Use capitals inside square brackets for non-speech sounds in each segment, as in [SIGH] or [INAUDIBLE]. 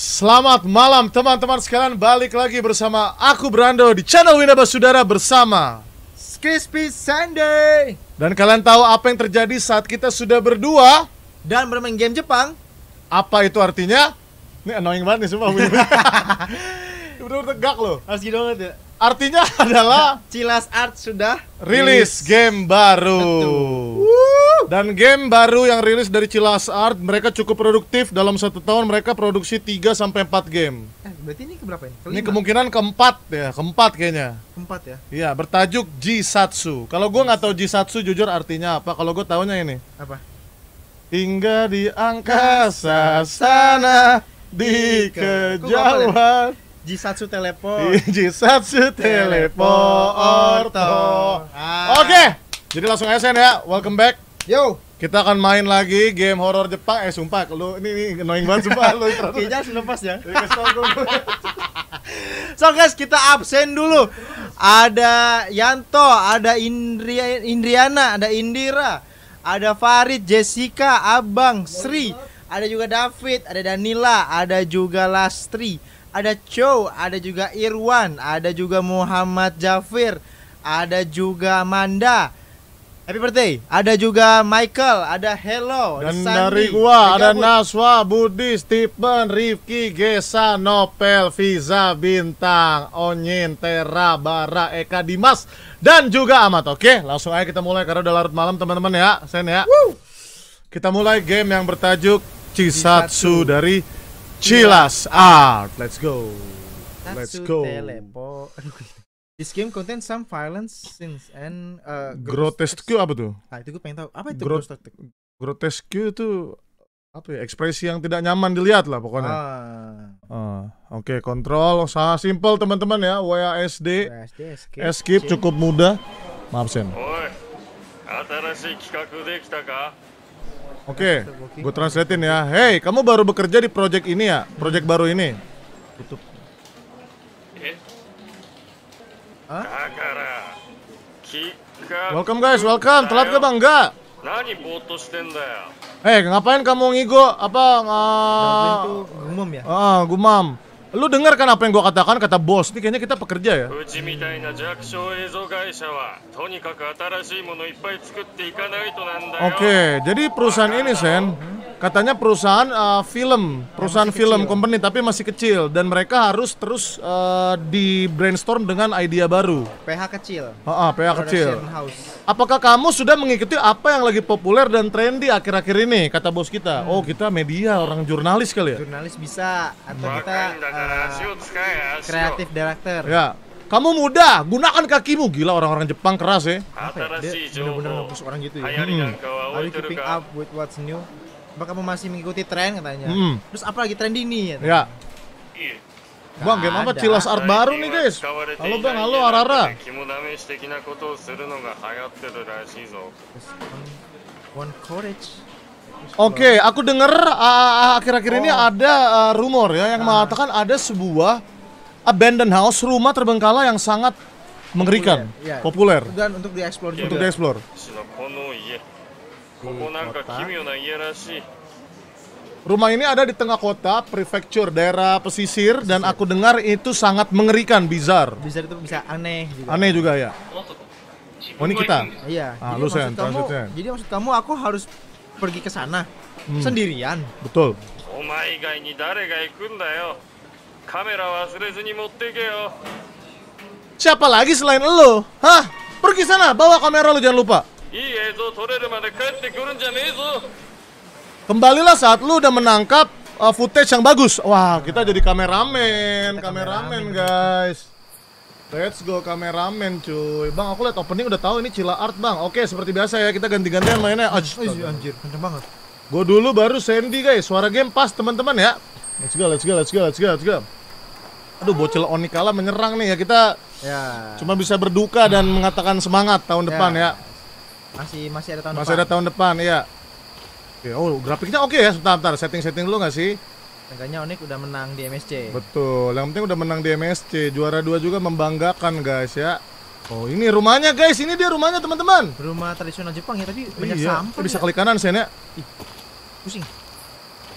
Selamat malam teman-teman sekalian balik lagi bersama aku Brando di channel Winaba Sudara bersama Crispy Sunday Dan kalian tahu apa yang terjadi saat kita sudah berdua? dan bermain game Jepang. Apa itu artinya? Ini annoying banget nih semua [LAUGHS] Bener-bener tegak loh gitu banget ya. Artinya [LAUGHS] adalah Cilas Art sudah rilis game baru Dan game baru yang rilis dari Cilas Art Mereka cukup produktif dalam satu tahun mereka produksi 3 sampai 4 game Eh, berarti ini keberapa ini? Ini kemungkinan keempat ya, keempat kayaknya keempat ya. Iya, bertajuk Jisatsu. Kalau gua nggak tahu Jisatsu jujur artinya apa. Kalau gue taunya ini. Apa? Hingga di angkasa sana di kejauhan. Jisatsu teleport. [LAUGHS] Jisatsu teleporto. Ah. Oke, jadi langsung aja Sen, ya. Welcome back. Yo, Kita akan main lagi game horor Jepang. Eh sumpah, lu ini, ini annoying banget sumpah lu. [LAUGHS] kayaknya harus lepas ya. [LAUGHS] So guys, kita absen dulu. Ada Yanto, ada Indria, Indriana, ada Indira, ada Farid, Jessica, Abang, Sri, ada juga David, ada Danila, ada juga Lastri, ada Chow, ada juga Irwan, ada juga Muhammad Jafir, ada juga Amanda. Happy birthday. Ada juga Michael, ada Hello, Dan Sandi, dari gua ada. Naswa, Budi, Stephen, Rifki, Gesa, Nopel, Fiza, Bintang, Onyin, Tera, Bara, Eka, Dimas, dan juga Amat. Oke, langsung aja kita mulai karena udah larut malam teman-teman ya, Sen ya. Kita mulai game yang bertajuk Chisatsu Chisatsu. dari Chilas Art. Let's go. Let's Tatsu go. Telepo. [LAUGHS] Aduh. This game contains some violence scenes and uh, Grotesque apa tuh? Ah, itu gue pengen tahu. Apa itu Grot- grotesque? Grotesque itu apa ya? Ekspresi yang tidak nyaman dilihat lah pokoknya. Ah, Ah, Oke, kontrol sangat simpel teman-teman ya. WASD, SD, escape, escape change. cukup mudah. Maaf Sen. おい新しい企画できたか Oke, okay. gue translatein ya. Hey, kamu baru bekerja di project ini ya? Project baru ini? Tutup. Hah? Welcome guys, welcome. Telat gak bang? Enggak. Eh, ngapain kamu ngigo? Apa? Uh... Gumam ya? Ah, uh, gumam. Lu dengar kan apa yang gua katakan kata bos? Ini kayaknya kita pekerja ya. Oke, okay, jadi perusahaan ini Sen, katanya perusahaan uh, film, perusahaan film kecil. company tapi masih kecil dan mereka harus terus uh, di brainstorm dengan ide baru. PH kecil. Heeh, uh, uh, PH kecil. House. Apakah kamu sudah mengikuti apa yang lagi populer dan trendy akhir-akhir ini kata bos kita? Hmm. Oh, kita media, orang jurnalis kali ya. Jurnalis bisa atau kita uh, kreatif director. Ya. Kamu muda, gunakan kakimu. Gila orang-orang Jepang keras ya. Apa ya? ya? Dia benar-benar orang gitu ya. Hmm. Are you keeping up with what's new? Apa kamu masih mengikuti tren katanya? Hmm. Terus apa lagi trending nih? Ya. Ya. Bang, game apa Cilas Art baru nih guys? Halo bang, halo Arara. One courage. Oke, okay, aku dengar uh, ah, ah, ah, akhir-akhir oh. ini ada uh, rumor ya yang nah. mengatakan ada sebuah abandoned house, rumah terbengkalai yang sangat mengerikan, populer, ya. populer. dan untuk dieksplor juga. Untuk dieksplor. Rumah ini ada di tengah kota, prefecture, daerah pesisir, dan aku dengar itu sangat mengerikan, bizar. Bizar itu bisa aneh juga. Aneh juga ya. Oh ini kita? Iya. Ah, jadi maksud kamu, Jadi maksud kamu aku harus pergi ke sana hmm. sendirian. Betul. Siapa lagi selain lo? Hah? Pergi sana, bawa kamera lo jangan lupa. Kembalilah saat lu udah menangkap uh, footage yang bagus. Wah, kita jadi kameramen, kameramen, kameramen guys. Let's go kameramen cuy. Bang, aku lihat opening udah tahu ini Cila Art, Bang. Oke, seperti biasa ya kita ganti-gantian mainnya. Ih, anjir, kenceng banget. Gue dulu baru Sandy guys. Suara game pas teman-teman ya. Let's go, let's go, let's go, let's go, let's go. Aduh, bocil Onikala menyerang nih ya. Kita Ya. cuma bisa berduka dan mengatakan semangat tahun depan ya. Masih masih ada tahun Masih ada depan. tahun depan ya. Oke, oh grafiknya oke ya. Sebentar, sebentar. Setting-setting dulu nggak sih? Seenggaknya Onik udah menang di MSC. Betul. Yang penting udah menang di MSC. Juara dua juga membanggakan guys ya. Oh ini rumahnya guys. Ini dia rumahnya teman-teman. Rumah tradisional Jepang ya, tapi banyak Iya. sampah. Bisa ya. klik kanan sen ya. pusing.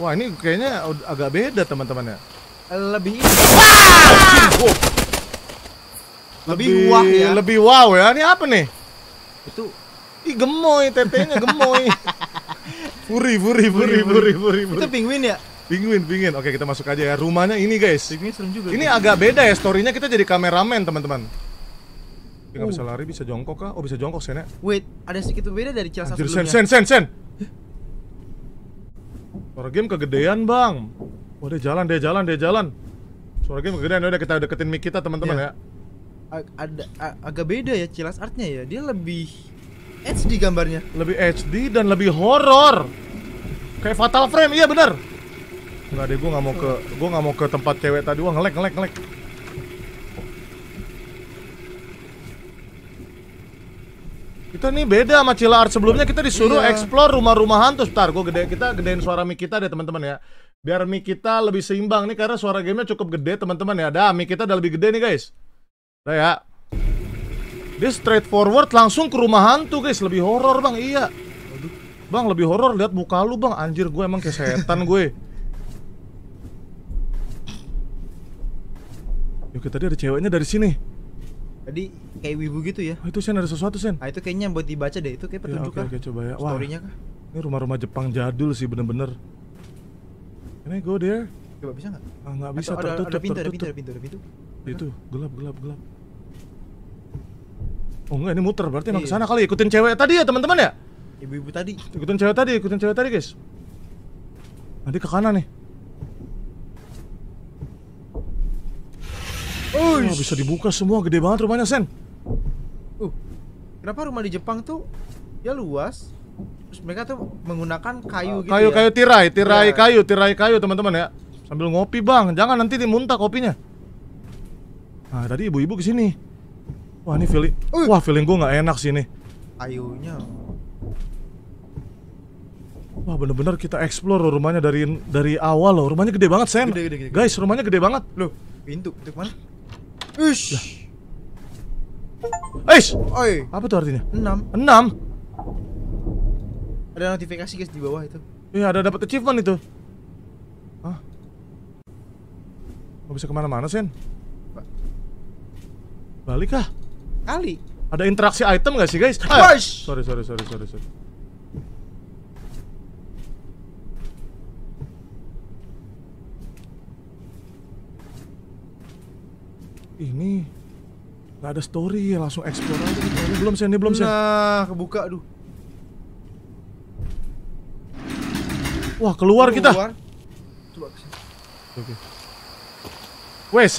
Wah, ini kayaknya agak beda teman-teman ya. Lebih ini. Lebih wah ya. Lebih wow ya. Ini apa nih? Itu Ih gemoy, tetenya gemoy. [LAUGHS] Furi, furi, furi, furi, furi, furi. itu penguin ya? Penguin, penguin. Oke, kita masuk aja ya. Rumahnya ini, guys. Penguin serem juga. Ini agak beda ya storynya kita jadi kameramen, teman-teman. Dia nggak Uh. bisa lari, bisa jongkok kah? Oh, bisa jongkok sen ya. Wait, ada sedikit berbeda dari Chelsea Anjir, sen, sebelumnya. sen, sen, sen. Suara game kegedean, Bang. Oh, dia jalan, dia jalan, dia jalan. Suara game kegedean. Udah kita deketin mic kita, teman-teman Iya. ya. Ag- ada a- agak beda ya Chilas artnya ya. Dia lebih HD gambarnya. Lebih HD dan lebih horor. Kayak Fatal Frame, iya bener. Enggak deh, gue nggak mau ke gue nggak mau ke tempat cewek tadi. Wah, ngelek, ngelek, ngelek. Kita nih beda sama Cila Art sebelumnya kita disuruh Iya. explore rumah-rumah hantu. Bentar, gue gede kita gedein suara mic kita deh teman-teman ya. Biar mic kita lebih seimbang nih karena suara gamenya cukup gede teman-teman ya. Dah, mic kita udah lebih gede nih guys. Udah ya. Dia straightforward langsung ke rumah hantu guys, lebih horor bang, iya. Bang lebih horor lihat muka lu bang, anjir gue emang kayak setan [LAUGHS] gue. Yuk tadi ada ceweknya dari sini. Jadi kayak wibu gitu ya. Oh, itu sen ada sesuatu sen. Nah, itu kayaknya buat dibaca deh. Itu kayak Ya, petunjuk oke kah? oke coba ya. Wah, Story-nya kah? ini rumah-rumah Jepang jadul sih bener-bener. Can I go there? Coba bisa nggak? Ah nggak bisa Atau tertutup ada pintu, ada pintu, ada pintu, ada pintu. Itu gelap gelap gelap. Oh enggak ini muter berarti emang Iya. ke sana kali ikutin cewek tadi ya teman-teman ya? Ibu-ibu tadi. Ikutin cewek tadi, ikutin cewek tadi guys. Nanti ke kanan nih. Oh, bisa dibuka semua, gede banget rumahnya Sen. Uh, kenapa rumah di Jepang tuh ya luas? Terus mereka tuh menggunakan kayu gitu kayu ya. kayu tirai, tirai Iya. kayu, tirai kayu teman-teman ya. Sambil ngopi bang, jangan nanti dimuntah kopinya. Nah tadi ibu-ibu ke sini. Wah ini feeling, Uh. wah feeling gue nggak enak sih nih. Kayunya. Wah bener-bener kita explore loh rumahnya dari dari awal loh. Rumahnya gede banget Sen. Gede, gede, gede, gede. Guys rumahnya gede banget. Loh, pintu, pintu Ush. Eish, Oi, apa tuh artinya? 6 Enam. Ada notifikasi guys di bawah itu. Iya ada dapat achievement itu. Hah? Gak bisa ke mana-mana Sen. Ba- Balik kah? Kali. Ada interaksi item gak sih guys? Wush! sorry sorry sorry sorry sorry. Ini nggak ada story ya langsung explore aja. Ini belum sen, ini belum sen. Nah, kebuka aduh. Wah keluar kita. Keluar. Coba ke sini. Oke. WC.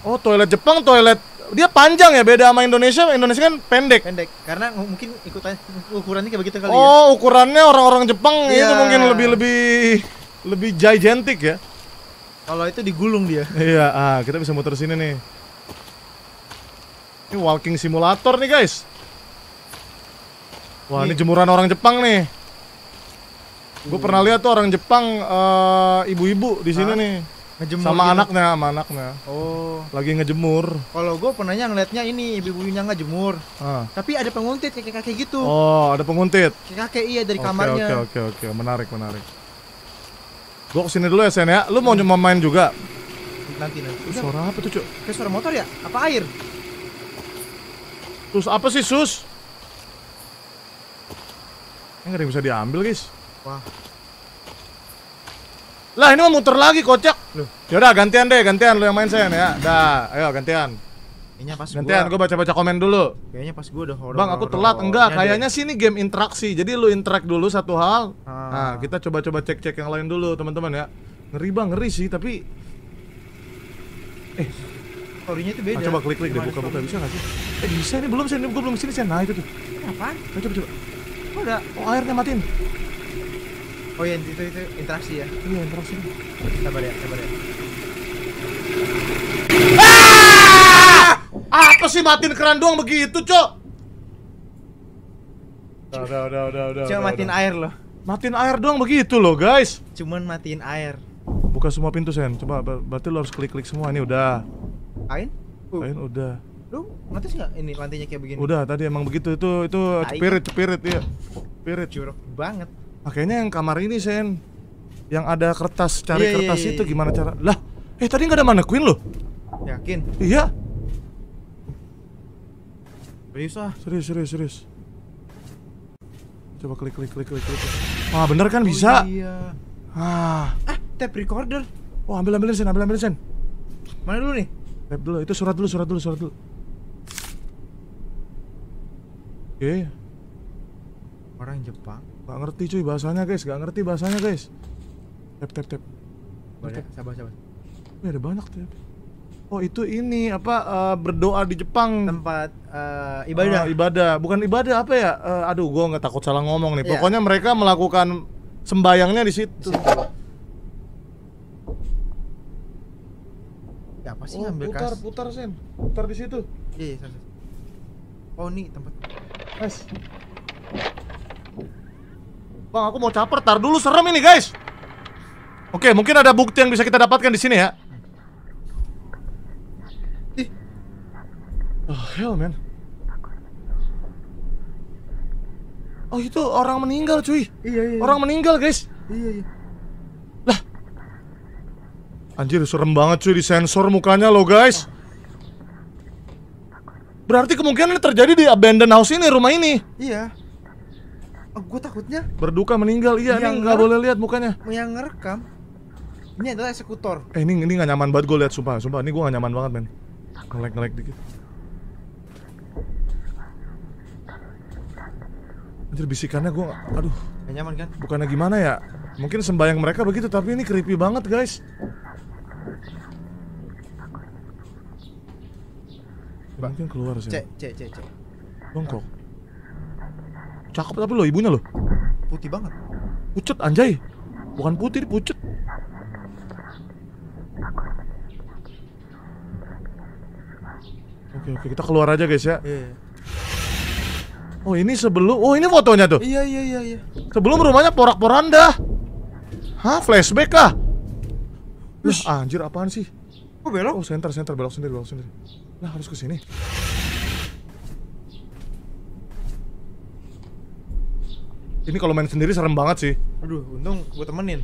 Oh toilet Jepang toilet dia panjang ya beda sama Indonesia. Indonesia kan pendek. Pendek. Karena ng- mungkin ikutan ukurannya kayak begitu kali ya. Oh ukurannya orang-orang Jepang itu Iya. mungkin lebih lebih lebih gigantic ya. Kalau itu digulung dia. [LAUGHS] Iya, ah kita bisa muter sini nih. Ini walking simulator nih guys. Wah ini Nih. jemuran orang Jepang nih. Gue pernah lihat tuh orang Jepang eh, ibu-ibu di sini nih Ngejemur sama gitu. anaknya, sama anaknya Oh. lagi ngejemur. Kalau gue pernahnya ngeliatnya ini ibu-ibunya nggak jemur. Ah. Tapi ada penguntit kayak kakek gitu. Oh ada penguntit. Kayak kakek iya dari Oke, kamarnya. Oke oke oke menarik menarik. Gue ke sini dulu ya Sen ya. Lu mau nyoba main juga? Nanti nanti. Udah, suara apa tuh cuk? kayak suara motor ya? Apa air? Terus apa sih sus? Ini nggak ada yang bisa diambil guys. Wah. Lah ini mah muter lagi kocak. Loh. Yaudah gantian deh, gantian lu yang main Sen ya. Dah, ayo gantian. Kayaknya pas Gantian, gua, gue baca-baca komen dulu. kayaknya pas gua udah horor. Bang, aku telat enggak? Kayaknya sih ini game interaksi. Jadi lu interact dulu satu hal. Ah. Nah, kita coba-coba cek-cek yang lain dulu, teman-teman ya. Ngeri bang, ngeri sih, tapi storynya itu ah, beda. coba klik-klik deh, buka-buka bisa nggak sih? Eh bisa ini belum Sen, gue belum ke sini Sen. Nah itu tuh. Apaan? Ayo coba coba. Oh, udah. Oh airnya matiin. Oh iya itu itu interaksi ya. Iya interaksi. Sabar ya, sabar ya. Apa sih matiin keran doang begitu, Cok? Udah, udah, udah, udah, udah. Cuma udah, matiin udah. air loh. Matiin air doang begitu loh, guys. Cuman matiin air. Buka semua pintu, Sen. Coba ber- berarti lo harus klik-klik semua. Ini udah. Kain? Uh, Kain udah. lu notice nggak ini lantainya kayak begini? Udah, tadi emang begitu. Itu itu Tai. cepirit, cepirit ya. Cepirit. Jorok banget. Makanya yang kamar ini, Sen. Yang ada kertas, cari Iya, iya, kertas iya, itu iya. gimana cara? Lah, eh tadi nggak ada mana Queen loh? Yakin? Iya, Serius ah. serius serius serius. Coba klik klik klik klik klik. Ah bener kan bisa? Oh, iya. Ah, Ah, tape recorder. oh ambil ambilin sen, ambil ambilin sen. Mana dulu nih? Tap dulu, itu surat dulu, surat dulu, surat dulu. Oke, Orang Jepang. nggak ngerti cuy bahasanya guys, nggak ngerti bahasanya guys. Tap tap tap. Boleh, sabar sabar. Wih, ada banyak tuh. Oh itu ini apa eh, berdoa di Jepang. Tempat eh, ibadah. Ah, ibadah. Bukan ibadah apa ya? Eh, aduh gua nggak takut salah ngomong nih. Iya. pokoknya mereka melakukan sembayangnya di situ. Ya apa sih Oh, ngambil putar kas? putar sen. Putar di situ. Iya, iya. Oh, ini tempat. guys. Bang aku mau caper. Tar dulu serem ini guys. Oke mungkin ada bukti yang bisa kita dapatkan di sini ya Ih. Oh hell man. Oh itu orang meninggal cuy. Iya, iya. orang meninggal guys. Iya, iya. Anjir serem banget cuy di sensor mukanya lo guys. Berarti kemungkinan ini terjadi di abandoned house ini rumah ini. Iya. Oh, gue takutnya Berduka meninggal. Iya Yang ini nggak boleh lihat mukanya. Yang ngerekam ini adalah eksekutor. Eh ini ini nggak nyaman banget gue lihat sumpah sumpah. Ini gue nggak nyaman banget men. Ngelek ngelek dikit Anjir bisikannya gue aduh Gak nyaman kan? bukannya gimana ya Mungkin sembayang mereka begitu tapi ini creepy banget guys Ya, Mungkin keluar sih Cek, cek, cek, cek. Bongkok. Cakep tapi lo ibunya lo. Putih banget. Pucet anjay. Bukan putih, pucet. Oke oke kita keluar aja guys ya. Iya. Oh ini sebelum, oh ini fotonya tuh. Iya, iya, iya, iya. Sebelum rumahnya porak-poranda. Hah flashback kah? Lah anjir apaan sih? Kok belok? Oh center center belok sendiri belok sendiri. Lah harus ke sini. Ini kalau main sendiri serem banget sih. Aduh, untung gue temenin.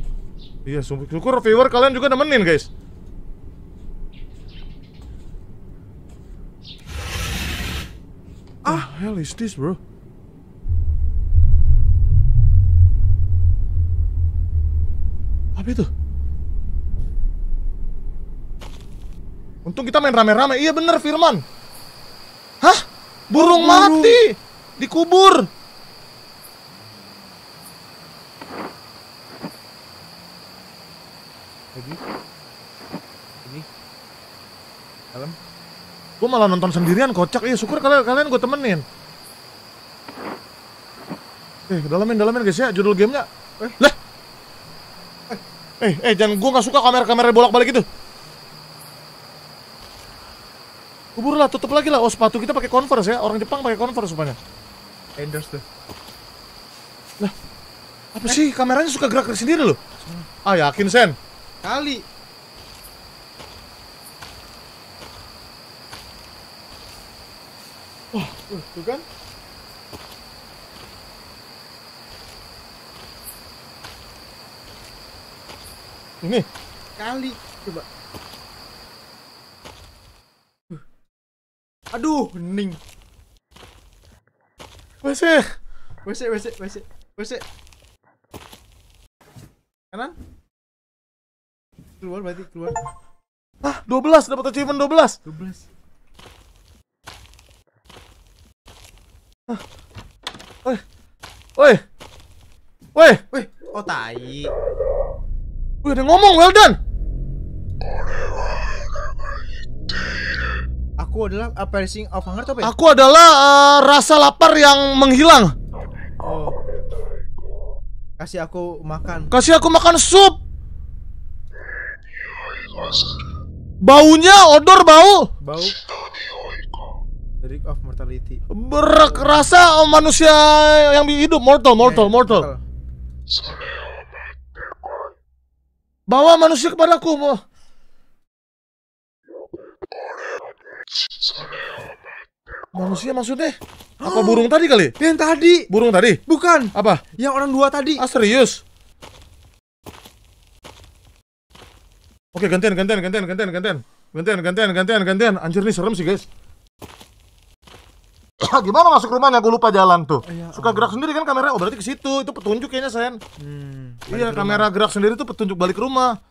Iya, syukur viewer kalian juga nemenin, guys. Ah, hell is this, bro? Apa itu? Untung kita main rame-rame. Iya bener, Firman. Hah? Burung Oh, burung. mati dikubur. Lagi. Ini. Dalam. Gue malah nonton sendirian kocak. Iya syukur kalian kalian gue temenin. Eh dalamin dalamin guys ya judul gamenya. Eh. Lah. Eh eh jangan gue nggak suka kamera kamera bolak balik itu. Kubur lah tutup lagi lah. Oh sepatu kita pakai converse ya. Orang Jepang pakai converse rupanya. Endorse tuh. Apa sih kameranya suka gerak sendiri loh? Ah yakin sen? Kali. Uh, tuh kan? Ini. Kali. Coba. Uh. Aduh, hening. Masih. WC, WC, WC, WC. Kanan. Keluar berarti keluar. Ah 12 dapat achievement 12. 12. Woi. Woi. Woi. Oh tai. Ada yang ngomong, well done. Aku adalah appraising of hunger apa ya? Aku adalah eh, rasa lapar yang menghilang. Oh. Kasih aku makan. Kasih aku makan sup. Baunya odor bau. Bau. The Rick of Mortality. Berasa manusia yang hidup mortal, mortal, Eh, mortal. Bawa manusia kepadaku. Mo. Manusia maksudnya? Apa [GASPS] burung tadi kali? Yang tadi. Burung tadi? Bukan. Apa? Yang orang dua tadi. Ah serius? Oke, gantian, gantian, gantian, gantian, gantian. Gantian, gantian, gantian, gantian. Anjir nih serem sih, guys. [LAUGHS] Gimana masuk rumahnya? Gue lupa jalan tuh. Suka gerak sendiri kan kamera. Oh, berarti ke situ. Itu petunjuk kayaknya, Sen. Hmm. Iya, kamera gerak sendiri tuh petunjuk balik rumah.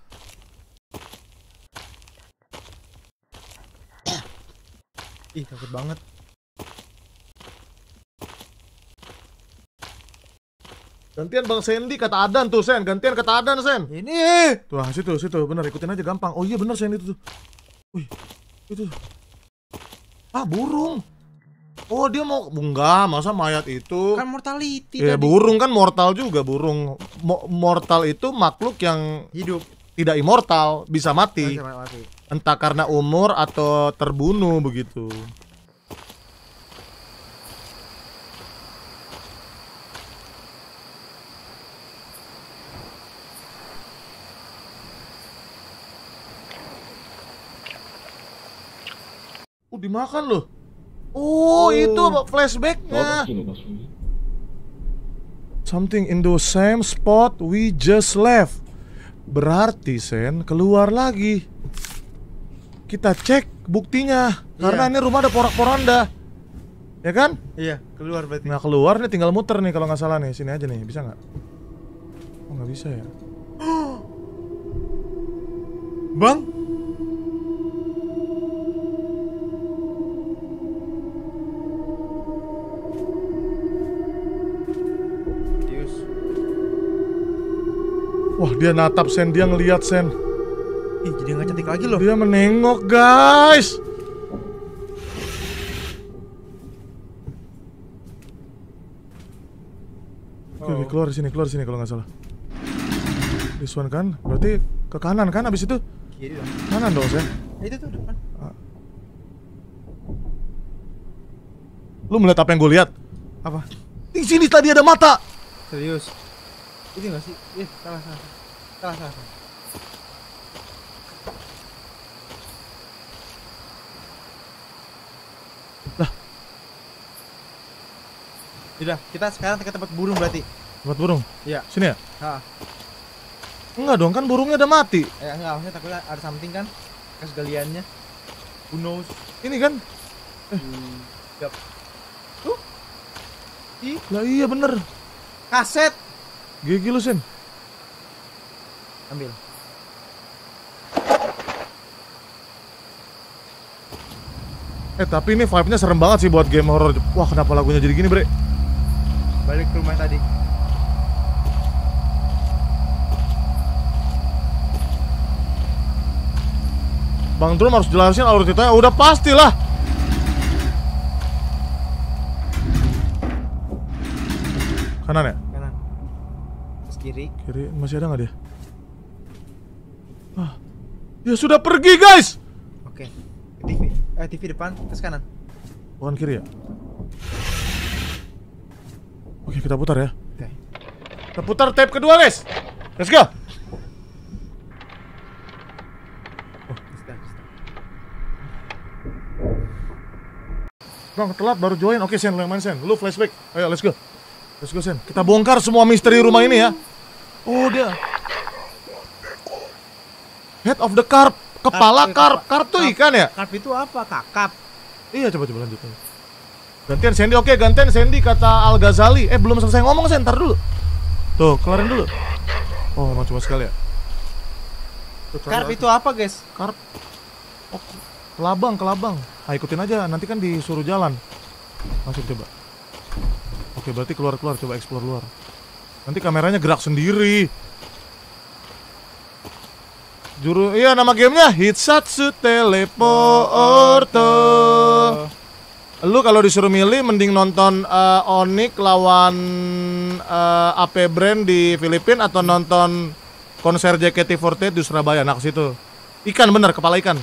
Ih, takut banget. Gantian Bang Sandy kata Adan tuh, Sen. Gantian kata Adan, Sen. Ini. Tuh, ah, situ, situ. Bener, ikutin aja gampang. Oh iya bener Sen itu tuh. Wih, itu. Ah, burung. Oh, dia mau enggak, masa mayat itu. Kan mortality Ya, tadi. burung kan mortal juga, burung. Mo- mortal itu makhluk yang Hidup. tidak immortal, bisa mati. Bisa mati. Entah karena umur atau terbunuh begitu. Oh, dimakan loh. Oh, itu flashbacknya. Something in the same spot we just left. Berarti Sen keluar lagi. Kita cek buktinya. Karena Iya. ini rumah ada porak-poranda. Ya kan? Iya, keluar berarti. Nah keluar nih tinggal muter nih kalau nggak salah nih. Sini aja nih, bisa nggak? Oh nggak bisa ya. Bang. Wah dia natap Sen, dia ngeliat Sen. Ih, jadi nggak cantik lagi loh. Dia menengok guys. Oke, oke, keluar sini, keluar sini kalau nggak salah. This one kan, berarti ke kanan kan abis itu Kiri dong. kanan dong Sen. Eh, itu tuh depan. Lu melihat apa yang gue lihat? Apa? Di sini tadi ada mata. Serius. Ini nggak sih? Ih, salah salah. Salah salah. salah. Lah. Udah, kita sekarang ke tempat burung berarti. Tempat burung. Iya. Sini ya? Ha. Enggak dong, kan burungnya udah mati. Eh, enggak, maksudnya takutnya ada something kan? Kas galiannya. Who knows? Ini kan? Yap. Tuh. Ih, Lah iya bener. kaset. Gigi lu Sen. Ambil. Eh tapi ini vibe-nya serem banget sih buat game horror. Wah kenapa lagunya jadi gini bre? Balik ke rumah tadi. Bang Drum harus jelasin alur ceritanya. Udah pastilah. Kanan ya? Kanan. Terus kiri. Kiri masih ada nggak dia? Ah, dia sudah pergi guys. Oke. Ke TV. Eh, TV depan, terus kanan. Bukan kiri ya? Oke kita putar ya. Oke. Kita putar tape kedua guys. Let's go. Dah. Bang telat baru join. Oke Sen, lu yang main Sen. Lu flashback. Ayo let's go. Let's go Sen. Kita bongkar semua misteri rumah ini ya. Oh dia. Head of the carp. Kepala carp. Carp tuh ikan ya? Karp itu apa? Kakap. Iya coba coba lanjut. lanjut. Gantian Sandy. Oke gantian Sandy kata Al Ghazali. Eh belum selesai ngomong Sen. Ntar dulu. Tuh kelarin dulu. Oh emang cuma sekali ya. Tuh, Karp cari- itu apa, guys? Karp. Oh, kelabang, kelabang. Ah, ikutin aja, nanti kan disuruh jalan. Masuk coba. Oke, berarti keluar-keluar, coba explore luar. Nanti kameranya gerak sendiri. Juru, iya nama gamenya Hitsatsu Teleporto. Lu kalau disuruh milih mending nonton eh, Onyx lawan eh, AP Brand di Filipina atau nonton konser JKT48 di Surabaya. Nah, situ. Ikan bener, kepala ikan.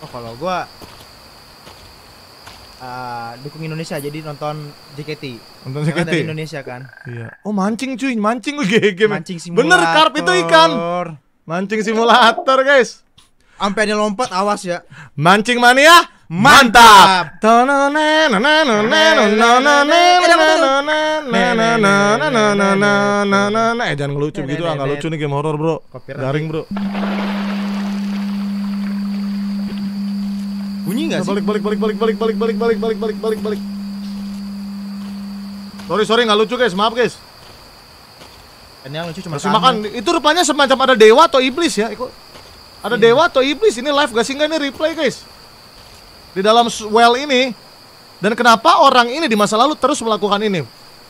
Oh, kalau gua ah, dukung Indonesia jadi nonton JKT. Nonton Karena JKT. dari Indonesia kan. Iya. Oh, mancing cuy, mancing GG. [LAUGHS] men. Mancing simulator. Bener, karp itu ikan. Mancing simulator, guys. Sampai ada lompat, awas ya. Mancing mania, mantap. Eh jangan ngelucu gitu, ah nggak lucu nih game horor bro. Garing bro. Bunyi nggak sih? Balik balik balik balik balik balik balik balik balik balik balik. Sorry sorry nggak lucu guys, maaf guys. Dan yang lucu cuma makan. Itu rupanya semacam ada dewa atau iblis ya. Ikut. Ada Iya. dewa atau iblis ini live gak sih nggak ini replay guys? Di dalam well ini. Dan kenapa orang ini di masa lalu terus melakukan ini?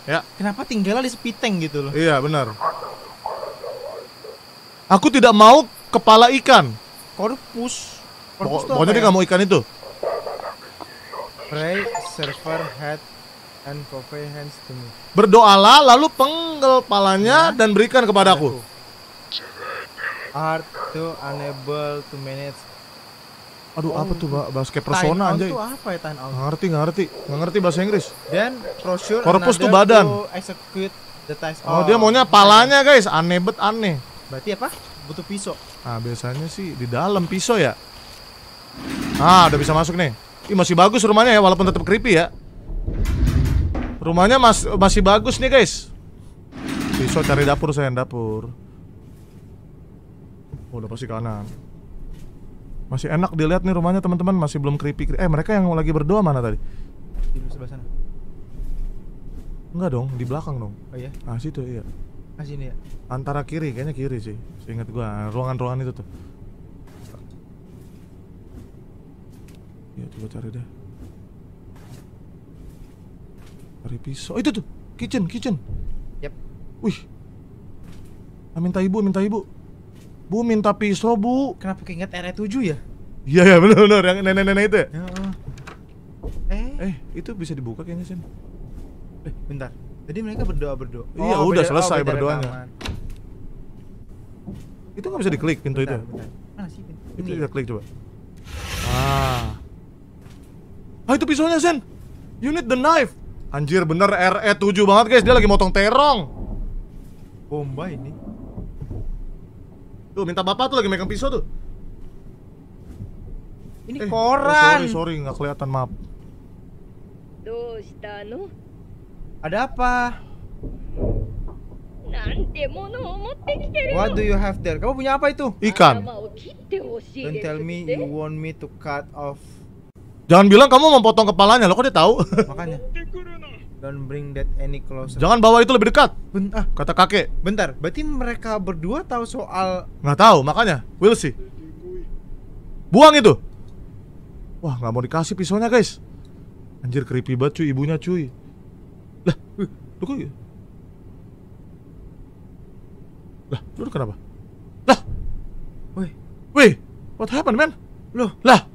Ya, Kenapa tinggalnya di sepiteng gitu loh? iya benar. Aku tidak mau kepala ikan. Corpus. Pokok- tuh pokoknya dia ya? nggak mau ikan itu. Pray, server, head, and convey hands to me. Berdoalah lalu penggal palanya dan berikan kepadaku. Art to unable to manage. Aduh, apa tuh ba- bahasa kayak persona anjay. tuh apa ya time out? Ngerti, ngerti. Nggak ngerti bahasa Inggris. Dan brochure Corpus tuh badan. to execute the task. Oh, dia maunya palanya, guys. Aneh bet aneh. Berarti apa? Butuh pisau. Nah, biasanya sih di dalam pisau ya. Ah, udah bisa masuk nih. Ih, masih bagus rumahnya ya, walaupun tetap creepy ya. Rumahnya mas masih bagus nih, guys. Pisau cari dapur saya, dapur. Oh, udah pasti kanan. Masih enak dilihat nih rumahnya teman-teman, masih belum creepy. Eh, mereka yang lagi berdoa mana tadi? Di sebelah sana. Enggak dong, di belakang dong. Oh iya, Ah, situ iya. kasih ini ya. Antara kiri, kayaknya kiri sih. Seingat gua, ruangan-ruangan itu tuh. Ya, coba cari deh. Cari pisau. Oh, itu tuh, kitchen, kitchen. Yap. Wih. Ah, minta ibu, minta ibu. Bu minta pisau, Bu. Kenapa keinget RE7 ya? Iya, ya, benar benar yang nenek-nenek itu ya. Ya. Eh, Eh, itu bisa dibuka kayaknya, Sen. eh, bentar. Jadi mereka berdoa berdoa. Iya, udah selesai beda berdoanya. rekaman. Itu nggak bisa diklik pintu itu. Bentar, ya? bentar. Mana sih pintu? Itu Ini. kita klik coba. Ah. Ah itu pisaunya Zen. You need the knife. Anjir bener RE7 banget guys. Dia lagi motong terong. Bomba ini. Tuh minta bapak tuh lagi megang pisau tuh. Ini eh, oh, koran. oh, Sorry sorry gak kelihatan maaf. Ada apa? What do you have there? Kamu punya apa itu? Ikan. Don't tell me you want me to cut off Jangan bilang kamu mau potong kepalanya, lo kok dia tahu? [LAUGHS] Makanya. Don't bring that any closer. Jangan bawa itu lebih dekat, Ben- ah, kata kakek. bentar. Berarti mereka berdua tahu soal Nggak tahu, makanya. We'll see. Buang itu. Wah, nggak mau dikasih pisaunya guys. Anjir creepy banget cuy, ibunya cuy. Lah, lu kok gitu? Lah, lu kenapa? Lah, Wih, wih, what happened man? loh, Lah,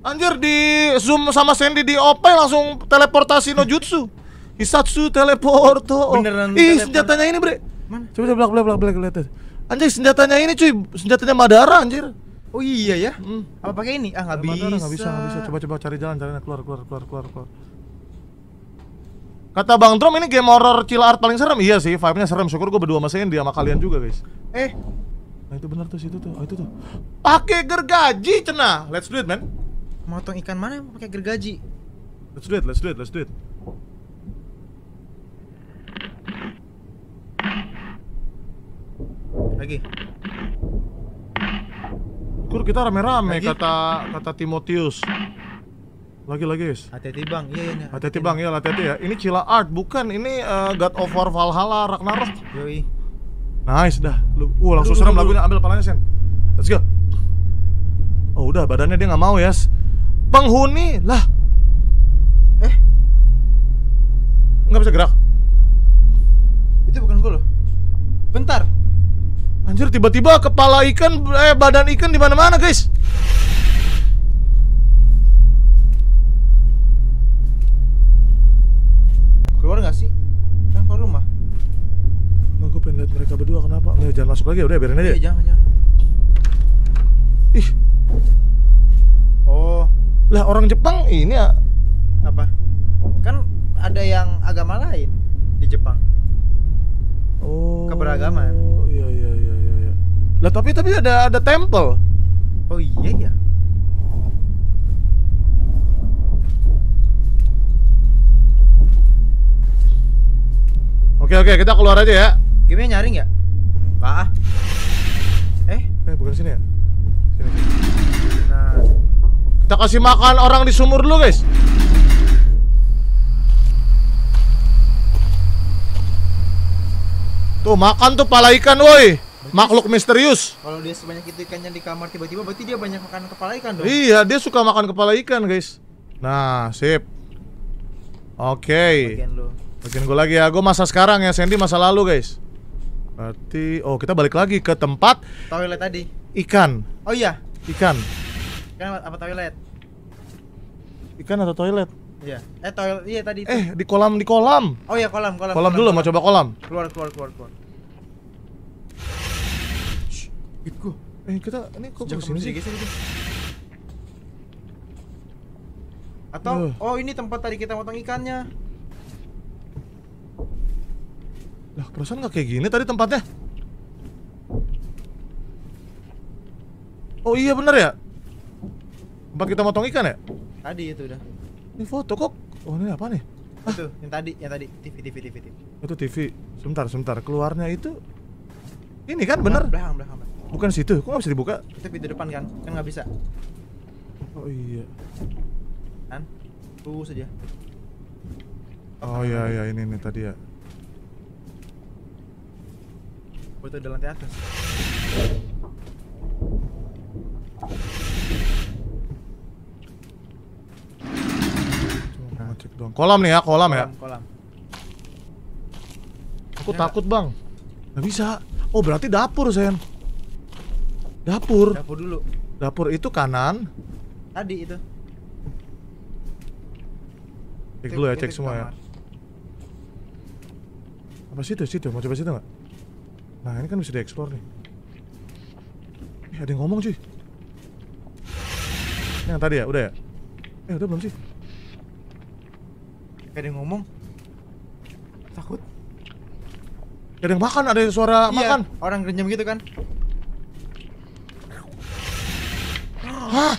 anjir di zoom sama Sandy di opai langsung teleportasi no jutsu. Hisatsu teleporto. Beneran Ih, teleport- senjatanya ini bre. mana? Coba coba belak belak belak belak lihat. Anjir senjatanya ini cuy, senjatanya Madara anjir. Oh iya ya. Hmm. Apa pakai ini? Ah nggak bisa. Madara nggak bisa, nggak bisa. Coba coba cari jalan, cari keluar keluar keluar keluar keluar. Kata Bang Drom ini game horror chill art paling serem. Iya sih, vibe-nya serem. Syukur gue berdua sama Sandy sama kalian juga, guys. Eh, Nah, itu benar tuh situ tuh. Oh, itu tuh. Pakai gergaji cenah. Let's do it, man. Motong ikan mana yang pakai gergaji? Let's do it, let's do it, let's do it. Lagi. Kur kita rame-rame kata kata Timotius. Lagi lagi, guys. Hati-hati bang. Iya iya. iya. Hati-hati Bang, ya hati-hati ya. Ini Cila Art bukan, ini eh, God of War Valhalla Ragnarok. Yoi. Nice dah. Lu, uh, langsung serem lagunya ambil palanya Sen. Let's go. Oh udah badannya dia nggak mau ya. Penghuni lah. Eh, Nggak bisa gerak. itu bukan gue loh. Bentar. Anjir tiba-tiba kepala ikan eh badan ikan di mana-mana guys. Keluar nggak sih? Kan keluar rumah. Nggak gue pengen lihat mereka berdua kenapa? Nggak jangan masuk lagi udah biarin aja. Iya jangan jangan. Ih Oh, lah orang Jepang ini ya. apa? Kan ada yang agama lain di Jepang. Oh. Keberagaman. Iya iya iya iya. iya. Lah tapi tapi ada ada temple. Oh iya ya. Oke oke kita keluar aja ya. Game-nya nyari nggak? Enggak ah. Eh, Eh bukan sini ya. Sini. Kita kasih makan orang di sumur dulu, guys. Tuh, makan tuh pala ikan, woi. Makhluk misterius. Kalau dia sebanyak itu ikannya di kamar tiba-tiba berarti dia banyak makan kepala ikan dong. Iya, dia suka makan kepala ikan, guys. Nah, sip. Oke. Bagian lu. Bagian gue lagi ya. Gue masa sekarang ya, Sandy masa lalu, guys. Berarti, oh kita balik lagi ke tempat Toilet tadi. ikan. Oh iya, Ikan. Kan apa toilet? Ikan atau toilet? Iya. Eh toilet iya tadi itu. Eh, di kolam, di kolam. Oh iya kolam, kolam. Kolam dulu, mau coba kolam. Keluar, keluar, keluar, keluar. Gitu. Eh, kita, ini kok Jangan ke sini sih? geser gitu. Atau Uh. oh ini tempat tadi kita motong ikannya. Lah, perasaan nggak kayak gini tadi tempatnya? Oh iya bener ya? Tempat kita motong ikan ya? Tadi itu udah. Ini foto kok. Oh ini apa nih? Itu yang tadi, yang tadi TV TV TV TV. Itu TV. Sebentar, sebentar. Keluarnya itu ini kan bener? Belakang, belakang, belakang. Bukan situ. Kok nggak bisa dibuka? Itu pintu depan kan? Kan nggak bisa. Oh iya. Kan? Tunggu saja. Oh iya iya ini nih tadi ya. Oh, itu di lantai atas. Cuma mau cek doang. Kolam nih ya, kolam, ya. Kolam, kolam. Aku Ya. takut bang. Nggak bisa. Oh berarti dapur Sen. Dapur. Dapur dulu. Dapur itu kanan. Tadi itu. Cek Itu- dulu ya, cek semua ya. Apa situ? Situ. Mau coba situ nggak? Nah ini kan bisa dieksplor nih. Eh ada yang ngomong cuy. Ini yang tadi ya? Udah ya? Eh udah belum sih? Kayak ada yang ngomong. Takut. Ada yang makan, ada suara Iya, makan. orang gerenyam gitu kan. Hah?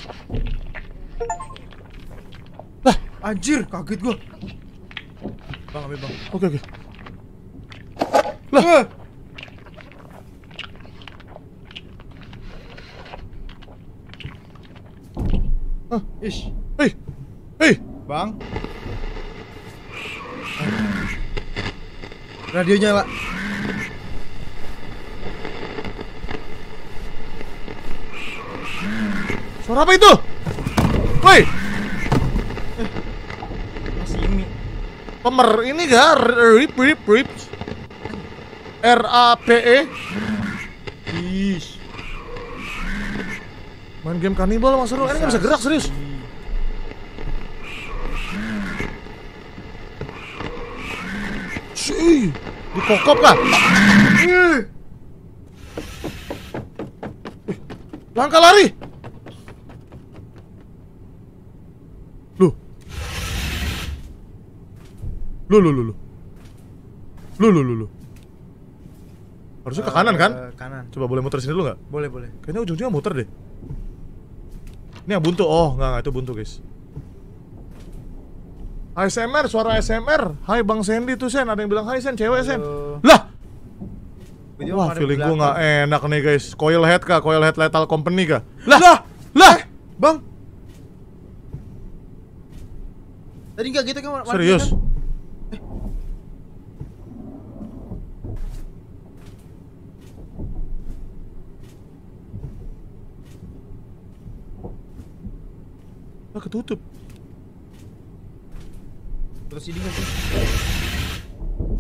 Lah, Anjir, kaget gua. Bang, ambil bang. oke oke. Lah. Hah? Ish, Hei, hei, bang. Radio nyala. suara apa itu? Woi, Masih ini. pemer ini gak? Rip, rip, rip. R A P E. Ish. Main game kanibal mas seru. Ini nggak bisa gerak serius. Sih, dikokop kah? Ih. Langkah lari. Loh. Loh, loh, loh, loh. Loh, loh, loh, loh. Harusnya ke kanan kan? Eh, kanan. Coba boleh muter sini dulu nggak? Boleh, boleh. Kayaknya ujung-ujungnya muter deh. Ini yang buntu. Oh, enggak, enggak itu buntu, guys. ASMR, suara ASMR. Hai Bang Sandy tuh Sen, ada yang bilang hai Sen, cewek Sen. Lah, Video wah feeling belakang. nggak enak nih guys. Coil head kah? Coil head lethal company kah? Lah, Lah, lah. Bang. Tadi enggak gitu kan? Serius? kan? Lah ketutup. Terus ini sih?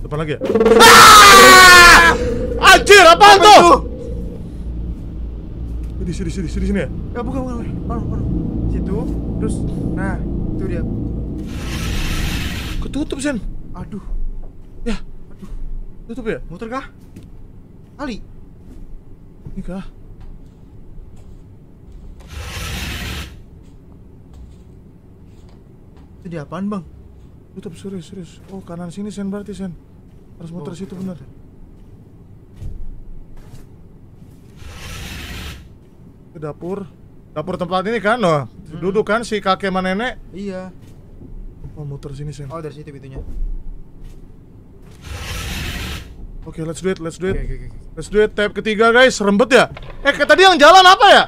Depan lagi ya? Ah! Anjir, apaan Apa tuh? itu? Di sini, sini, sini, sini ya. Ya bukan, bukan, bukan. Mana? Situ, terus, nah, itu dia. Ketutup Sen. Aduh, Ya. Tutup ya? muter kah? Kali. Ini kah? Itu dia apaan bang? Tutup serius, serius. Oh, kanan sini Sen berarti Sen. Harus muter Oh, situ benar. Ke dapur. Dapur tempat ini kan, loh. Duduk kan si kakek sama nenek. Iya. Oh, muter sini Sen. Oh dari situ pintunya. Oke, let's do it, let's do it. oke oke. Let's do it. Tab ketiga guys, rembet ya. Eh, kayak tadi yang jalan apa ya?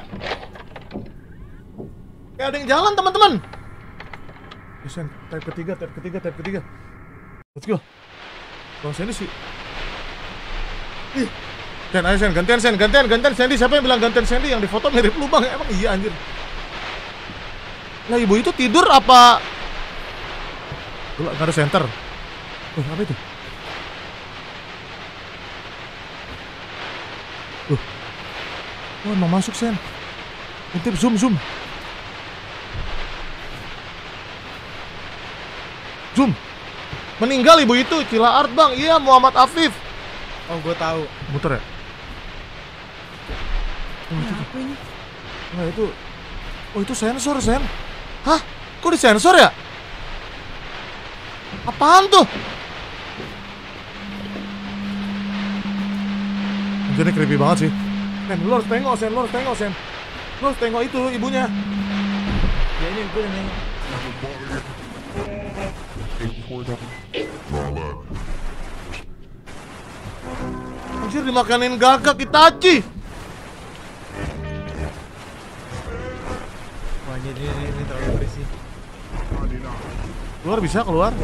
Kayak ada yang jalan teman-teman. Sen, tab ketiga, tab ketiga, tab ketiga. Let's go. Bang Sandy sih. Ih. Sen, ayo Sen, gantian Sen, gantian, gantian Sandy. Siapa yang bilang gantian Sandy? Yang di foto mirip lu bang, emang iya anjir. Lah ibu itu tidur apa? Gila, nggak ada center. Wih, apa itu? Tuh. Oh, mau masuk Sen. Intip zoom, zoom. Zoom. Meninggal ibu itu, Cila Art bang. Iya, Muhammad Afif. Oh, gue tahu. Muter ya? Oh, itu, Apa ini? Nah, itu. Oh, itu sensor, Sen. Hah? Kok disensor ya? Apaan tuh? Ini creepy banget sih. Sen, lu harus tengok, Sen. Lu harus tengok, Sen. Lu harus tengok itu, ibunya. Ya ini gue yang nengok. Anjir, dimakanin gagak Itachi. Wah, ini, ini, ini, ini terlalu berisik. Keluar bisa, keluar.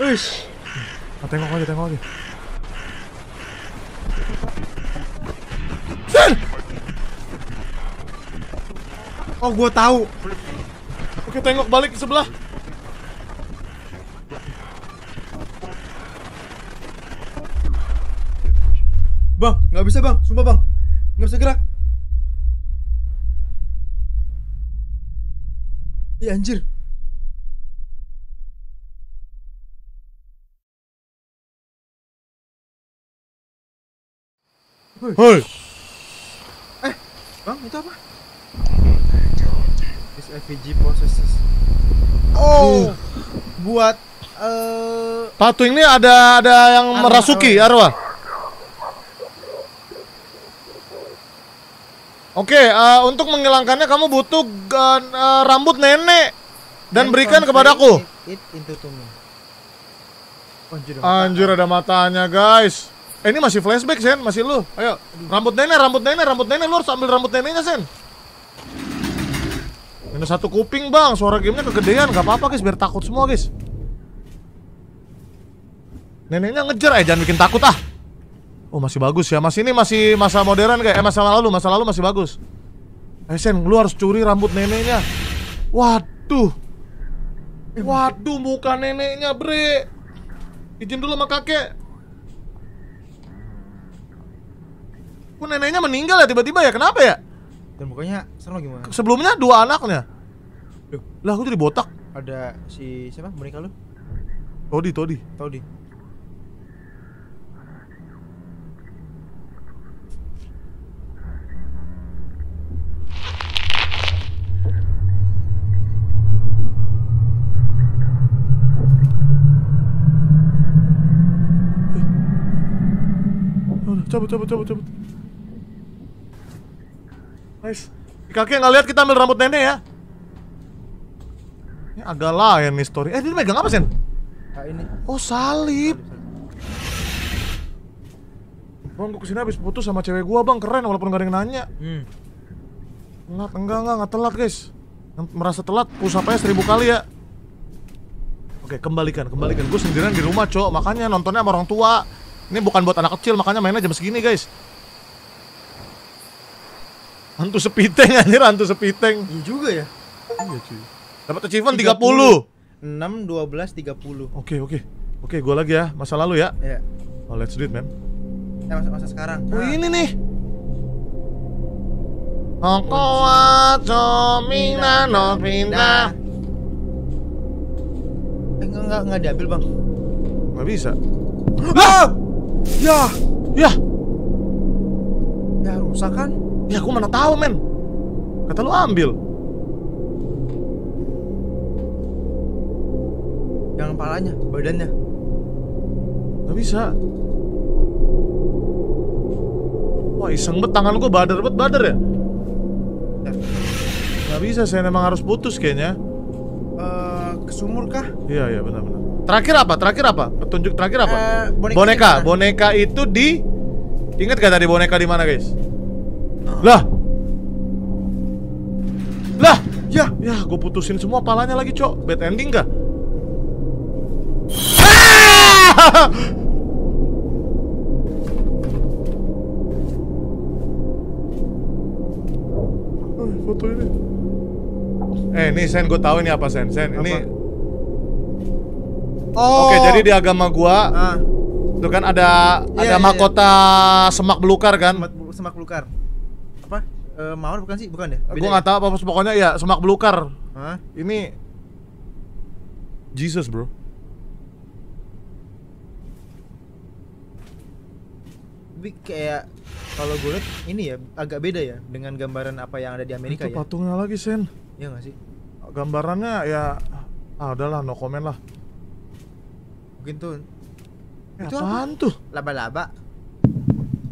Uish. Tengok aja, tengok aja. Oh, gue tahu. Oke, tengok balik ke sebelah. Bang, nggak bisa bang, sumpah bang, nggak bisa gerak. Iya anjir. Hoi. Bang, itu apa? This FPG processes. Oh, buat eh Patu ini ada ada yang Arwah, merasuki arwah. Oke, eh, untuk menghilangkannya kamu butuh gan- eh, rambut nenek dan berikan kepadaku. It. Oh, Anjir ada matanya, guys. Eh, ini masih flashback, Sen. Masih lu. Ayo, rambut nenek, rambut nenek, rambut nenek. Lu harus ambil rambut neneknya, Sen. Minus satu kuping, Bang. Suara gamenya kegedean. Gak apa-apa, guys. Biar takut semua, guys. Neneknya ngejar. Eh, jangan bikin takut, ah. Oh, masih bagus ya. Mas ini masih masa modern, kayak. Eh, masa lalu. Masa lalu masih bagus. Eh, Sen. Lu harus curi rambut neneknya. Waduh. Waduh, muka neneknya, bre. Izin dulu sama kakek. Kok neneknya meninggal ya tiba-tiba ya? Kenapa ya? Dan mukanya serem gimana? Sebelumnya dua anaknya. Loh. Lah, aku jadi botak. Ada si siapa? Boneka lu? Todi, Todi. Tahu di. Udah, cabut, cabut, cabut, cabut. Nice. Kakek nggak lihat kita ambil rambut nenek ya? Ini agak lain nih story. Eh, dia megang apa, Sen? Ah ini. Oh, salib. Bang, gua ke sini habis putus sama cewek gua, Bang. Keren walaupun gak ada yang nanya. Hmm. Telat, enggak, enggak, enggak telat guys Yang merasa telat, pusapanya seribu kali ya Oke, kembalikan, kembalikan Gue sendirian di rumah, cok Makanya nontonnya sama orang tua Ini bukan buat anak kecil, makanya mainnya jam segini, guys Hantu sepiteng, anjir, hantu sepiteng Iya juga ya. Iya, cuy Dapat achievement 30 30. 6 12 30. Oke, oke Oke, gue lagi ya, masa lalu ya Ya. Oh, let's do it, man Eh masa masa sekarang. Oh, Nah, ini nih Okoa Comina no pindah Eh enggak enggak enggak diambil, Bang. Nggak bisa Ah! Ya, Ya, ya rusak kan? Ya aku mana tahu men. Kata lu ambil. Yang palanya, badannya. Nggak bisa. Wah iseng bet tangan gua badar bet badar ya. Nggak bisa saya memang harus putus kayaknya. Eh, ke sumur kah? Iya iya benar benar. Terakhir apa? Terakhir apa? Petunjuk terakhir apa? Eh, boneka boneka. Boneka itu di Ingat gak tadi boneka di mana, guys? Lah. Lah, ya, ya, gue putusin semua palanya lagi, Cok. Bad ending gak? Ah! Oh, foto ini. Eh, ini Sen, gue tahu ini apa Sen. Sen, ini Oh. Oke, jadi di agama gua ah, itu kan ada Iya, ada iya, mahkota semak belukar kan? semak, semak belukar. Apa? Eh, mawar bukan sih? Bukan deh. Gua nggak tahu apa pokoknya ya semak belukar. Hah? Ini Jesus, bro. Tapi kayak kalau gue liat ini ya agak beda ya dengan gambaran apa yang ada di Amerika itu ya. patungnya lagi, Sen. Iya nggak sih? Gambarannya ya ah udahlah no comment lah. Mungkin tuh Eh, Itu apaan tuh? laba-laba.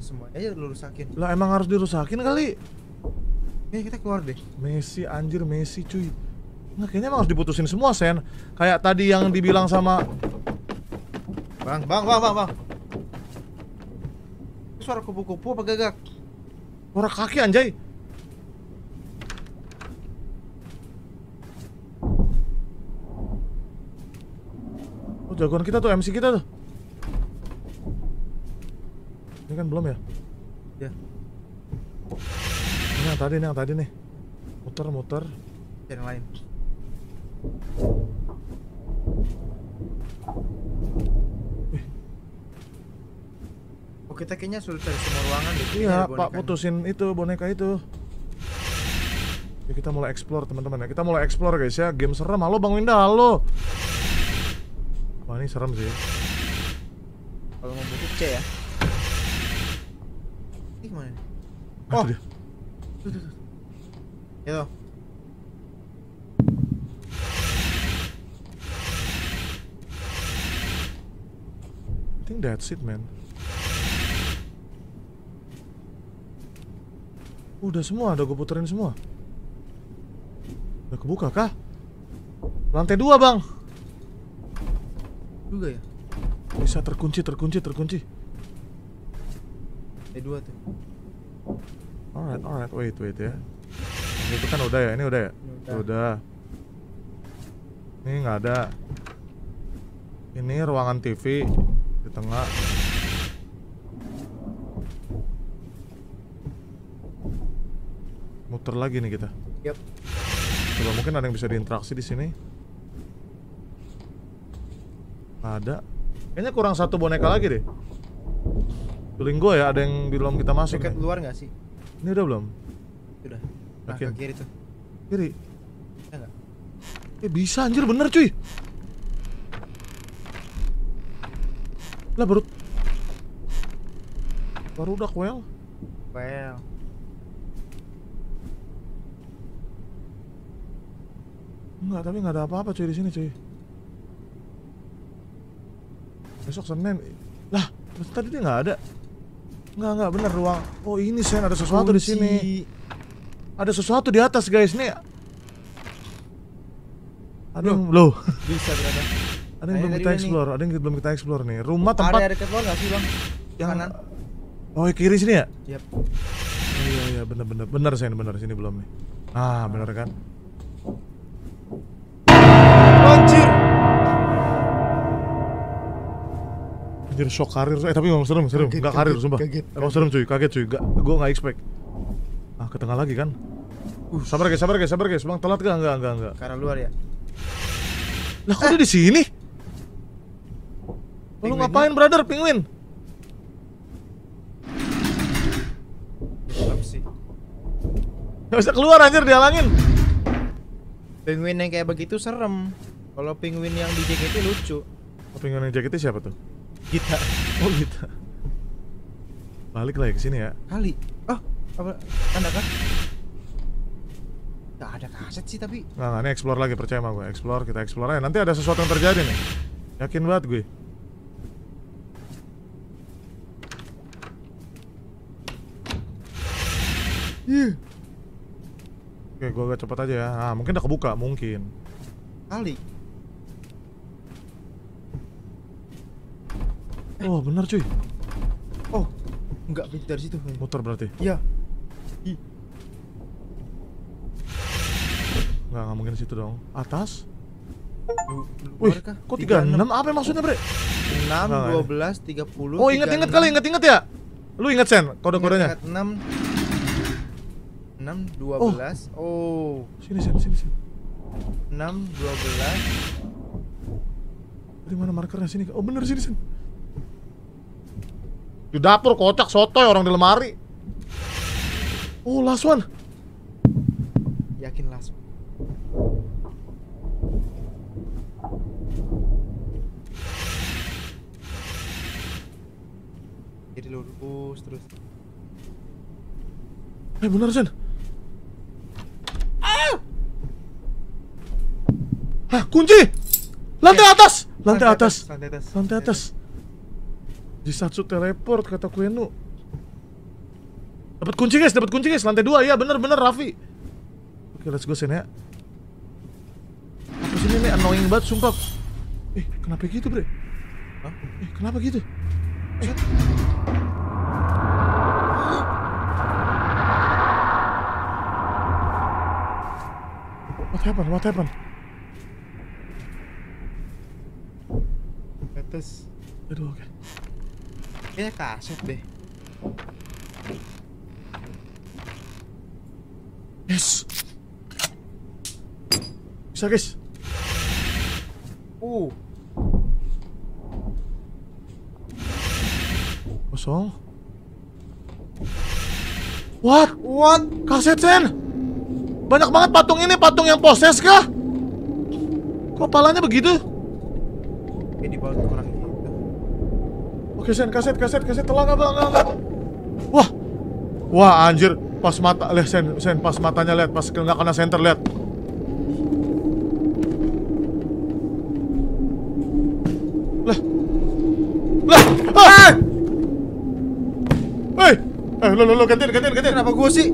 Semuanya aja lu rusakin. Lah emang harus dirusakin kali. Ya kita keluar deh. Messi anjir Messi cuy. Nggak kayaknya emang harus diputusin semua Sen. Kayak tadi yang dibilang sama Bang, bang, bang, bang, bang. Itu suara kupu-kupu apa gagak? Suara kaki anjay. Oh jagoan kita tuh MC kita tuh. Ini kan belum ya? Ya. Tadi nih, yang tadi nih. Muter, muter. Cari yang lain. Oh kita kayaknya sudah cari semua ruangan deh. Iya, Pak putusin itu boneka itu. Ya, kita mulai explore teman-teman ya. Kita mulai explore guys ya. Game serem. Halo Bang Winda, halo. Wah ini serem sih. Kalau mau butuh C ya. Ini ke mana nih? Oh. itu dia. Tuh, tuh, tuh. Toh. I think that's it man. Udah semua, udah gue puterin semua. Udah kebuka kah? Lantai dua bang. Juga ya. Bisa terkunci, terkunci, terkunci. Ada dua tuh. Alright, alright, wait, wait ya. Ini Itu kan udah ya, ini udah ya? Udah. Udah. Ini nggak ada. Ini ruangan TV di tengah. Muter lagi nih kita. Yap. Coba mungkin ada yang bisa diinteraksi di sini. Nggak Ada. Kayaknya kurang satu boneka lagi deh. Feeling gue ya ada yang belum kita masuk. Nih. luar nggak sih? Ini udah belum? Sudah. Nah, Yakin? ke kiri tuh. Kiri. Ya nggak? Eh bisa anjir bener cuy. Lah baru baru udah well. Well. Enggak, tapi nggak ada apa-apa cuy di sini cuy. Besok Senin. Lah, tadi dia nggak ada. Nggak nggak bener ruang. Oh ini sen ada sesuatu di sini. Ada sesuatu di atas guys nih. Ada yang loh. Bisa ternyata. Ada yang belum kita explore. Ada yang belum kita explore nih. Rumah Ada tempat dekat luar nggak sih bang? yang Kanan. Oh kiri sini ya? Yap. Oh, iya iya bener bener bener sen bener sini belum nih. Ah bener kan? Anjir shock karir. Eh tapi emang serem serem. Kaget, nggak karir kaget, sumpah. kaget, emang serem cuy. Kaget cuy. Gak gue nggak expect. Ah ke tengah lagi kan? Uh, sabar guys sabar guys sabar guys. Bang telat gak enggak enggak enggak Ke arah luar ya. lah kok dia di sini? Lu ngapain brother? Penguin? Nggak bisa keluar anjir dihalangin. Penguin yang kayak begitu serem. Kalau penguin yang di JKT lucu. Oh, penguin yang jaketnya siapa tuh Kita. oh gitu balik lagi ke sini ya Kali. Oh, apa? Tanda kan? Gak ada kaset sih tapi. nggak nggak ini explore lagi percaya sama gue explore kita explore aja nanti ada sesuatu yang terjadi nih yakin banget gue Ih. Oke, gue agak cepat aja ya. Ah, mungkin udah kebuka, mungkin. Kali. Oh, bener cuy. Oh, Enggak pintu dari situ. Muter berarti. Iya. Nggak, nggak mungkin situ dong. Atas? Wih, kah? kok 36? Apa maksudnya, Bre? 6, Nggak, 12, 30. Oh, inget-inget kali, inget-inget ya? Lu inget, Sen, kode-kodenya? 6 6 12. Oh, Sini, Sen, sini, Sen. 6 12. Di mana markernya sini? Oh, bener sini, Sen. Di dapur kocak sotoy orang di lemari. Oh, last one. Yakin langsung. Jadi lurus terus. Eh, bener, Sen. Hah, kunci! Lantai Eh, atas! Lantai atas! Lantai atas. Lantai atas. Jisatsu teleport kata Kuenu. Dapat kunci guys, dapat kunci guys. Lantai dua ya, bener bener Raffi. Oke, let's go Sen ya. Apa sih ini nih annoying banget sumpah. Eh, kenapa gitu, Bre? Hah? Eh, kenapa gitu? Eh. What happened? What happened? Atas. Aduh, oke. Kayaknya kaset deh. Yes. Bisa guys. Uh, Kosong. What? what? Kaset Sen. Banyak banget patung ini, patung yang poses kah? Kok palanya begitu? Ini ke orang itu. Oke Sen, kaset, kaset, kaset, bang, nggak, nggak. Wah, wah anjir, pas mata, lihat Sen, Sen, pas matanya lihat, pas nggak kena center lihat. Lah, lah, ah! Hei, eh, lo, lo, lo, gantiin, gantiin, gantiin. Kenapa gua sih?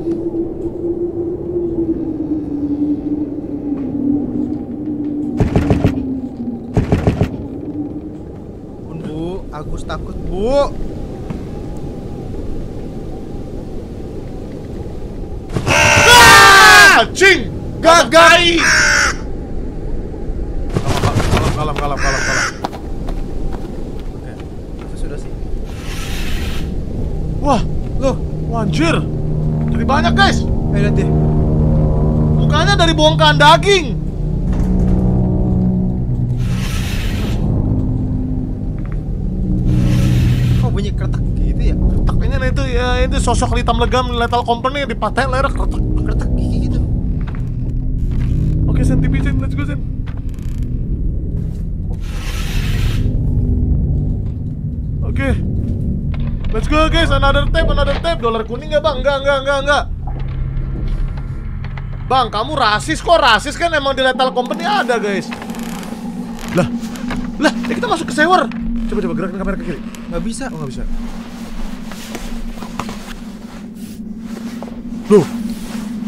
Ampun, Bu, Agus takut, Bu. Anjing! Gagai. Kalem, kalem, kalem, kalem, kalem. Oke, itu sudah sih. Wah, Loh, wah, anjir. Jadi banyak guys. ayo lihat deh. Mukanya dari bongkahan daging. Itu sosok hitam legam Lethal Company dipaten leher kretek. Kretak gigi gitu. Oke, Sen, TV Sen, let's go Sen. Oke. Let's go guys, another tab, another tab. Dolar kuning nggak bang? Enggak, enggak, enggak, enggak. Bang, kamu rasis kok rasis kan emang di Lethal Company ada guys. Lah, lah, ya kita masuk ke sewer. Coba coba gerakin kamera ke kiri. Nggak bisa. Oh nggak bisa. Loh,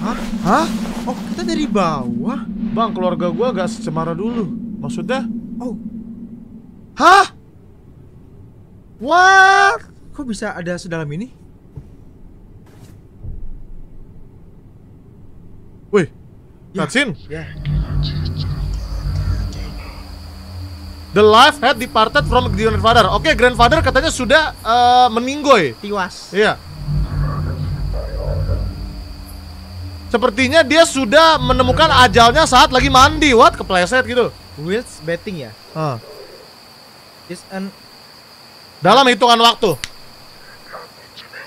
Hah? hah? Oh, kita dari bawah. Bang, keluarga gua gak secemara dulu. Maksudnya? Oh, Hah? What? kok bisa ada sedalam ini? Wih, Ya. cutscene. Ya. The life had departed from the grandfather. Oke, grandfather katanya sudah eh, meninggoy. Tiwas. Iya. Sepertinya dia sudah menemukan ajalnya saat lagi mandi. What? Kepleset gitu. Wheels betting ya. Ah. Is an Dalam hitungan waktu.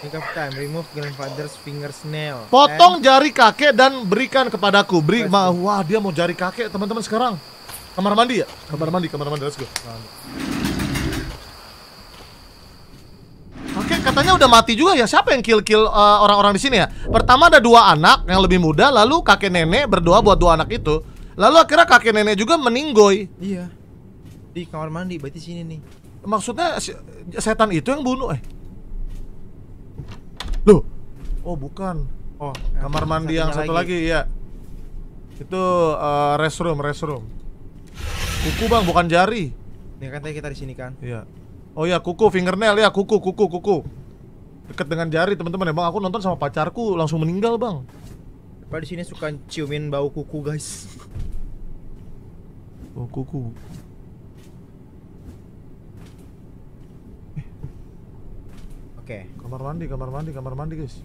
Take of time. Remove grandfather's fingersnail. Potong jari kakek dan berikan kepadaku. Beri, ma, wah dia mau jari kakek teman-teman sekarang. Kamar mandi ya? Kamar mandi, kamar mandi. Let's go. Katanya udah mati juga ya. Siapa yang kill-kill uh, orang-orang di sini ya? Pertama ada dua anak yang lebih muda, lalu kakek nenek berdoa buat dua anak itu. Lalu akhirnya kakek nenek juga meninggoy. Iya. Di kamar mandi, berarti sini nih. Maksudnya setan itu yang bunuh eh. Loh. Oh, bukan. Oh, Kamar mandi yang satu lagi, ya. Itu uh, restroom, restroom. Kuku bang, bukan jari. Nih kan tadi kita di sini kan. Iya. Oh ya, kuku, fingernail ya, kuku, kuku, kuku. Deket dengan jari teman-teman ya bang. Aku nonton sama pacarku langsung meninggal bang. Pak di sini suka ciumin bau kuku guys. Oh kuku. Oke, Kamar mandi, kamar mandi, kamar mandi guys.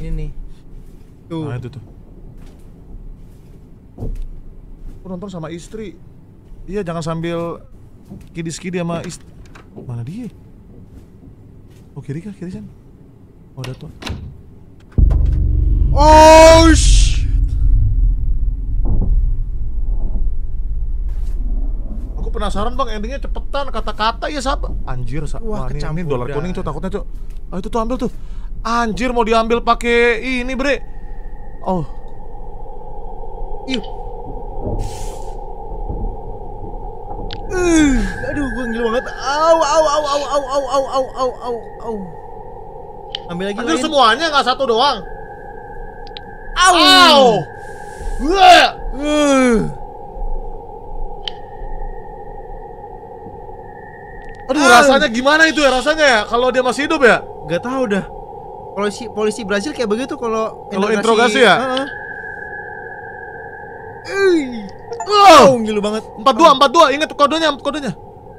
ini nih. Tuh. Nah itu tuh. Aku nonton sama istri. Iya jangan sambil kidi-skidi sama istri. Mana dia? Oh kiri kah? Kiri kan? Oh ada tuh. Oh shit. Aku penasaran bang endingnya cepetan kata-kata ya sabar. Anjir sa Wah, Wah, ini, ini dolar kuning tuh takutnya tuh. Ah itu tuh ambil tuh. Anjir mau diambil pakai ini bre. Oh Ih. Uh, aduh, gua ngilu banget. Au, au, au, au, au, au, au, au, au, au, au. Ambil lagi lain. semuanya nggak satu doang. Au. Au. Wah. Uh. Aduh rasanya gimana itu ya rasanya ya kalau dia masih hidup ya? Gak tahu dah. Polisi polisi Brazil kayak begitu kalau Kalau interogasi ya? Heeh. Ih. Oh. Ngilu banget. 42 42 ingat kodenya kodenya.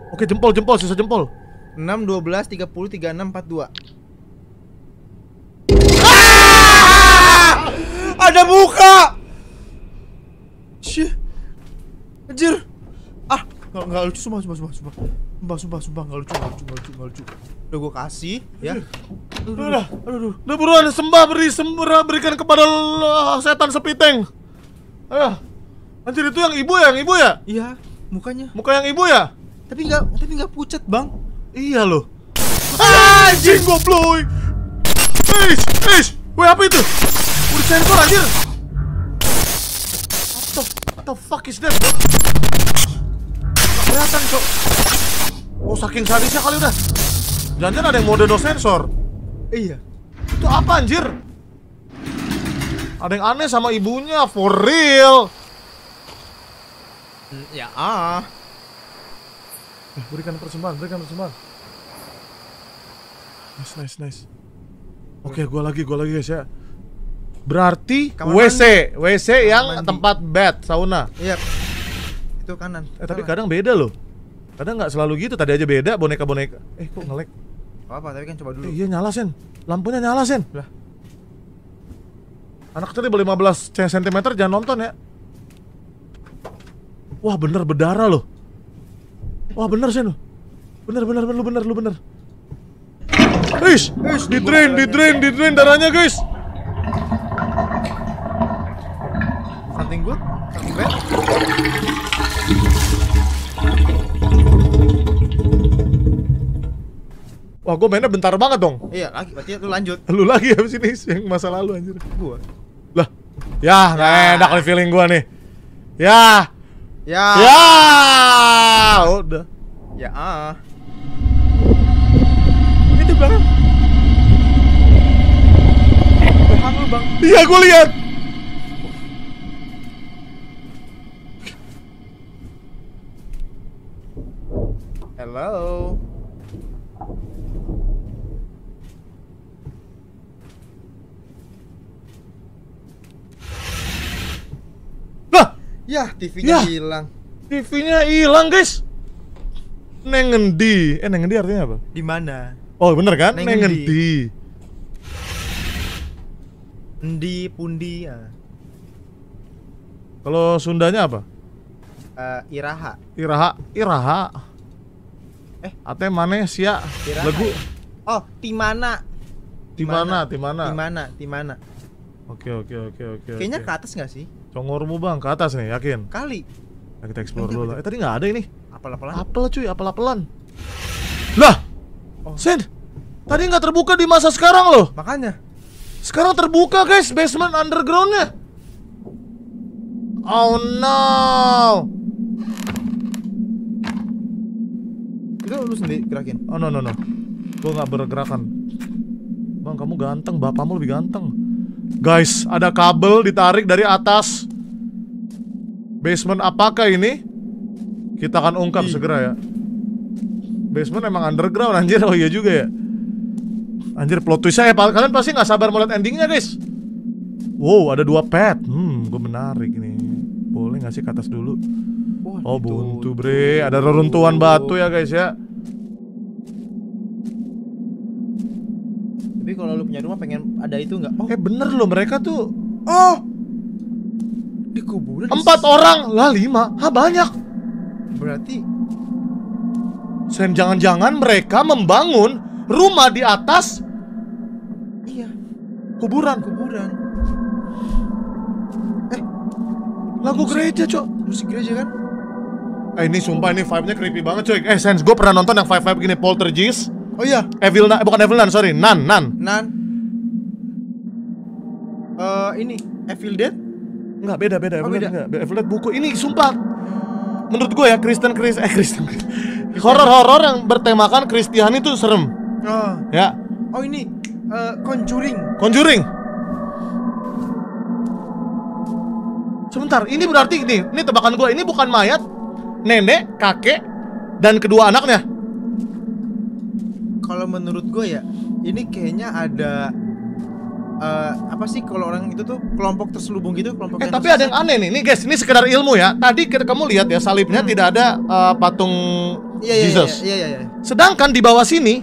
Oke jempol jempol sisa jempol. 6 12 30 36 42. Ada muka. Syih. Anjir. Ah, enggak enggak lucu sumpah sumpah sumpah sumpah. Sumpah sumpah sumpah enggak lucu enggak lucu enggak lucu enggak lucu. Udah gua kasih ya. Aduh, aduh, Udah. aduh, aduh. Udah buruan sembah beri sembah berikan kepada Allah, setan sepiteng. Ayo. Anjir itu yang ibu ya, yang ibu ya? Iya, mukanya. Muka yang ibu ya? Tapi enggak tapi enggak pucat, Bang. Iya loh. Anjing goblok. Eish, eish. Weh apa itu? Udah sensor anjir. What the, what the fuck is that? bro? Nggak Kelihatan cok. Oh saking sadisnya kali udah. Jangan-jangan ada yang mode no sensor. Iya. Itu apa anjir? Ada yang aneh sama ibunya, for real. Ya ah. Eh, berikan persembahan, berikan persembahan. Nice, nice, nice. Oke, gua lagi, gua lagi guys ya. Berarti Kamar WC, WC yang mandi. tempat bed, sauna. Iya. Itu kanan. Eh tapi Salah. kadang beda loh. Kadang nggak selalu gitu. Tadi aja beda boneka-boneka. Eh kok ngelek? apa, tapi kan coba dulu. Eh, iya nyala sen. Lampunya nyala sen. Lah. Anak kecil di bawah 15 cm jangan nonton ya. Wah bener berdarah loh. Wah bener sen. Bener bener bener lu bener lu bener. Ish, di drain, di drain, di drain darahnya guys. Something good? Something bad? Wah gue mainnya bentar banget dong. Iya, lagi berarti lu lanjut. Lu lagi [LAUGHS] habis ini yang masa lalu anjir. Gua. Lah, ya Ya. enak nih feeling gua nih. Ya, Ya. ya, udah. Ya ah. Itu belakang. Belakang lu, Bang. Iya gue lihat. Hello. Ya, TV-nya Ya. hilang. TV-nya hilang guys. Neng ngendi? Eh neng ngendi artinya apa? Di mana? Oh bener kan? Neng Neng ngendi. Endi pundi ya. Kalau Sundanya apa? Eh, Iraha. Iraha, Iraha. Eh. Ate mana sia? Iraha. Lagu Oh, Timana. di mana? Di mana? Timana, Timana. Oke oke oke oke. Kayaknya oke. ke atas nggak sih? Congormu bang ke atas nih yakin? Kali. Nah, kita explore dulu. Eh tadi nggak ada ini. Apel-apelan. Apel cuy, apel-apelan. Lah, Oh. Sen, tadi nggak terbuka di masa sekarang loh. Makanya. Sekarang terbuka guys, basement undergroundnya. Oh no. Itu lu sendiri gerakin. Oh no no no. Gue nggak bergerakan. Bang kamu ganteng, bapakmu lebih ganteng. Guys, ada kabel ditarik dari atas. Basement apakah ini? Kita akan ungkap Ih. segera ya. Basement emang underground anjir. Oh iya juga ya. Anjir plot twistnya ya kalian pasti nggak sabar mau lihat endingnya guys. Wow ada dua pet. Hmm gue menarik nih. Boleh nggak sih ke atas dulu? Wah, Oh gitu. buntu bre. Ada reruntuhan batu ya guys ya. Kalau lu punya rumah pengen ada itu nggak? Oh, Eh bener loh mereka tuh oh, di kuburan. empat orang lah lima. Hah banyak. Berarti Sen jangan-jangan mereka membangun rumah di atas iya kuburan. kuburan. Lagu gereja cok. Musik gereja kan? Eh ini sumpah ini vibe-nya creepy banget coy. Eh Sens, gue pernah nonton yang vibe-vibe gini Poltergeist, Oh iya, Evil Nun, bukan Evil Nun, sorry, Nun, Nun. Nan. Eh ini Evil Dead? Enggak beda beda, Oh, beda. enggak. Evil Dead buku ini sumpah. Menurut gue ya Kristen Kristen eh Kristen horor-horor yang bertemakan Kristiani itu serem. Oh, Ya, oh ini eh, Conjuring. Conjuring. Sebentar, ini berarti ini, ini tebakan gue, ini bukan mayat, nenek, kakek, dan kedua anaknya. Kalau menurut gue ya, ini kayaknya ada eh, apa sih kalau orang itu tuh kelompok terselubung gitu, kelompok Eh tapi ada yang aneh nih, nih guys, ini sekedar ilmu ya. Tadi kita- kamu lihat ya salibnya tidak ada eh, patung Iya iya Jesus. iya iya iya. Sedangkan di bawah sini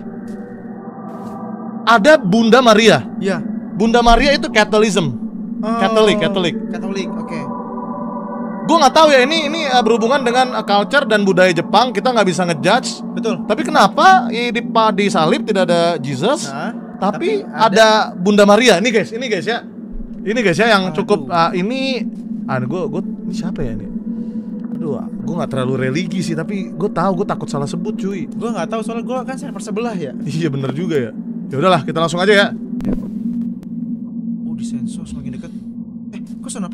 ada Bunda Maria. Iya. Bunda Maria itu Catholicism. Oh, Katolik, Katolik. Katolik, oke. Gue nggak tahu ya ini ini eh, berhubungan dengan eh, culture dan budaya Jepang. Kita nggak bisa ngejudge. Betul. Tapi kenapa di di salib tidak ada Jesus, Nah, tapi, tapi ada... Bunda Maria. Ini guys, ini guys ya. Ini guys ya yang Aduh. cukup ah, ini ah gue gue ini siapa ya ini? Aduh, gue nggak terlalu religi sih, tapi gue tahu gue takut salah sebut cuy. gue nggak tahu soalnya gue kan server sebelah ya. Iya bener juga ya. Ya udahlah, kita langsung aja ya. Oh di sensor semakin dekat. Eh, kok suara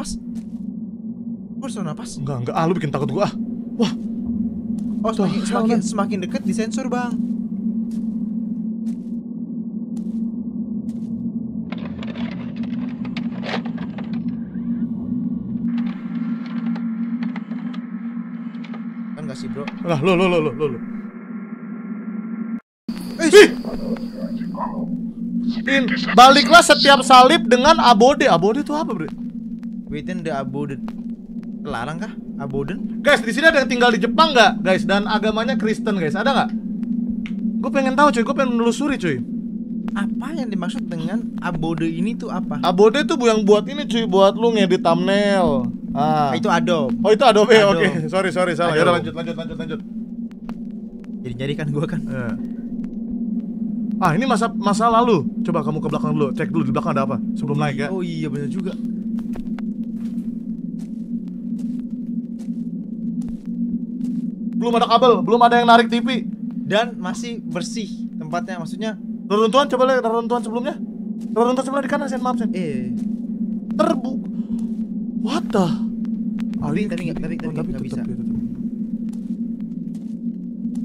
Kok suara napas? Enggak, enggak, ah lu bikin takut gue ah. Wah, Oh semakin Tuh, semakin, Nan. semakin dekat di sensor bang. Kan gak sih bro? lah lo lo lo lo lo. Eh! In, baliklah setiap salib dengan abode. Abode itu apa, Bre? within the abode. Larang kah? Aboden? Guys, di sini ada yang tinggal di Jepang nggak, guys? Dan agamanya Kristen, guys. Ada nggak? Gue pengen tahu, cuy. Gue pengen menelusuri, cuy. Apa yang dimaksud dengan abode ini tuh apa? Abode tuh bu- yang buat ini, cuy. Buat lu ngedit thumbnail. Ah. Ah, itu Adobe. Oh, itu Adobe. Adobe. Oke, sorry, sorry, salah. Yaudah lanjut, lanjut, lanjut, lanjut. Jadi jadi kan gua kan. Ya. Ah, ini masa masa lalu. Coba kamu ke belakang dulu. Cek dulu di belakang ada apa sebelum naik ya. Oh iya benar juga. Belum ada kabel, belum ada yang narik TV. Dan masih bersih tempatnya maksudnya. Reruntuhan coba lihat reruntuhan sebelumnya. Reruntuhan sebelah di kanan, Sen. Maaf, Sen. Eh, Terbu. What the? Tapi- Ali tapi nggak- tapi- kiri. tapi Oh, nggak bisa. tetap, tetap.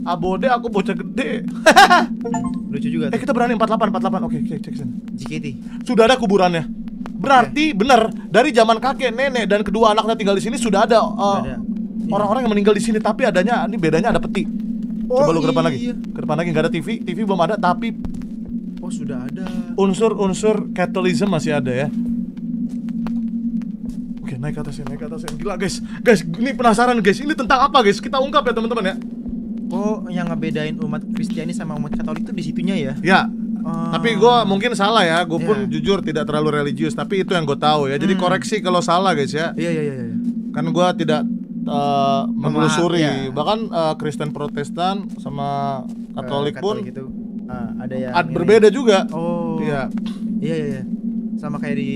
Abode aku bocah gede. [LAUGHS] lucu juga eh kita berani 48 48. Oke, oke, cek Sen. JKT. Sudah ada kuburannya. Berarti benar dari zaman kakek, nenek dan kedua anaknya tinggal di sini sudah ada uh, Sudah ada. Orang-orang yang meninggal di sini tapi adanya ini bedanya ada peti. Oh, Coba lu ke depan lagi. iya. Ke depan lagi nggak ada TV, TV belum ada tapi Oh sudah ada. unsur-unsur Catholicism masih ada ya. Oke, naik ke atas ya, naik ke atas ya. Gila guys, guys, ini penasaran guys. Ini tentang apa guys? Kita ungkap ya teman-teman ya. Oh yang ngebedain umat Kristiani sama umat Katolik itu di situnya ya? Ya, Oh. tapi gua mungkin salah ya. Gue pun Iya. jujur tidak terlalu religius, tapi itu yang gue tahu ya. Jadi Hmm. koreksi kalau salah guys ya. Iya iya iya. iya. Kan gua tidak uh, menelusuri. ya. Bahkan uh, Kristen Protestan sama Katolik Eh, pun itu ah, ada yang ad- ini. berbeda juga. Oh. Iya. Iya iya iya. Sama kayak di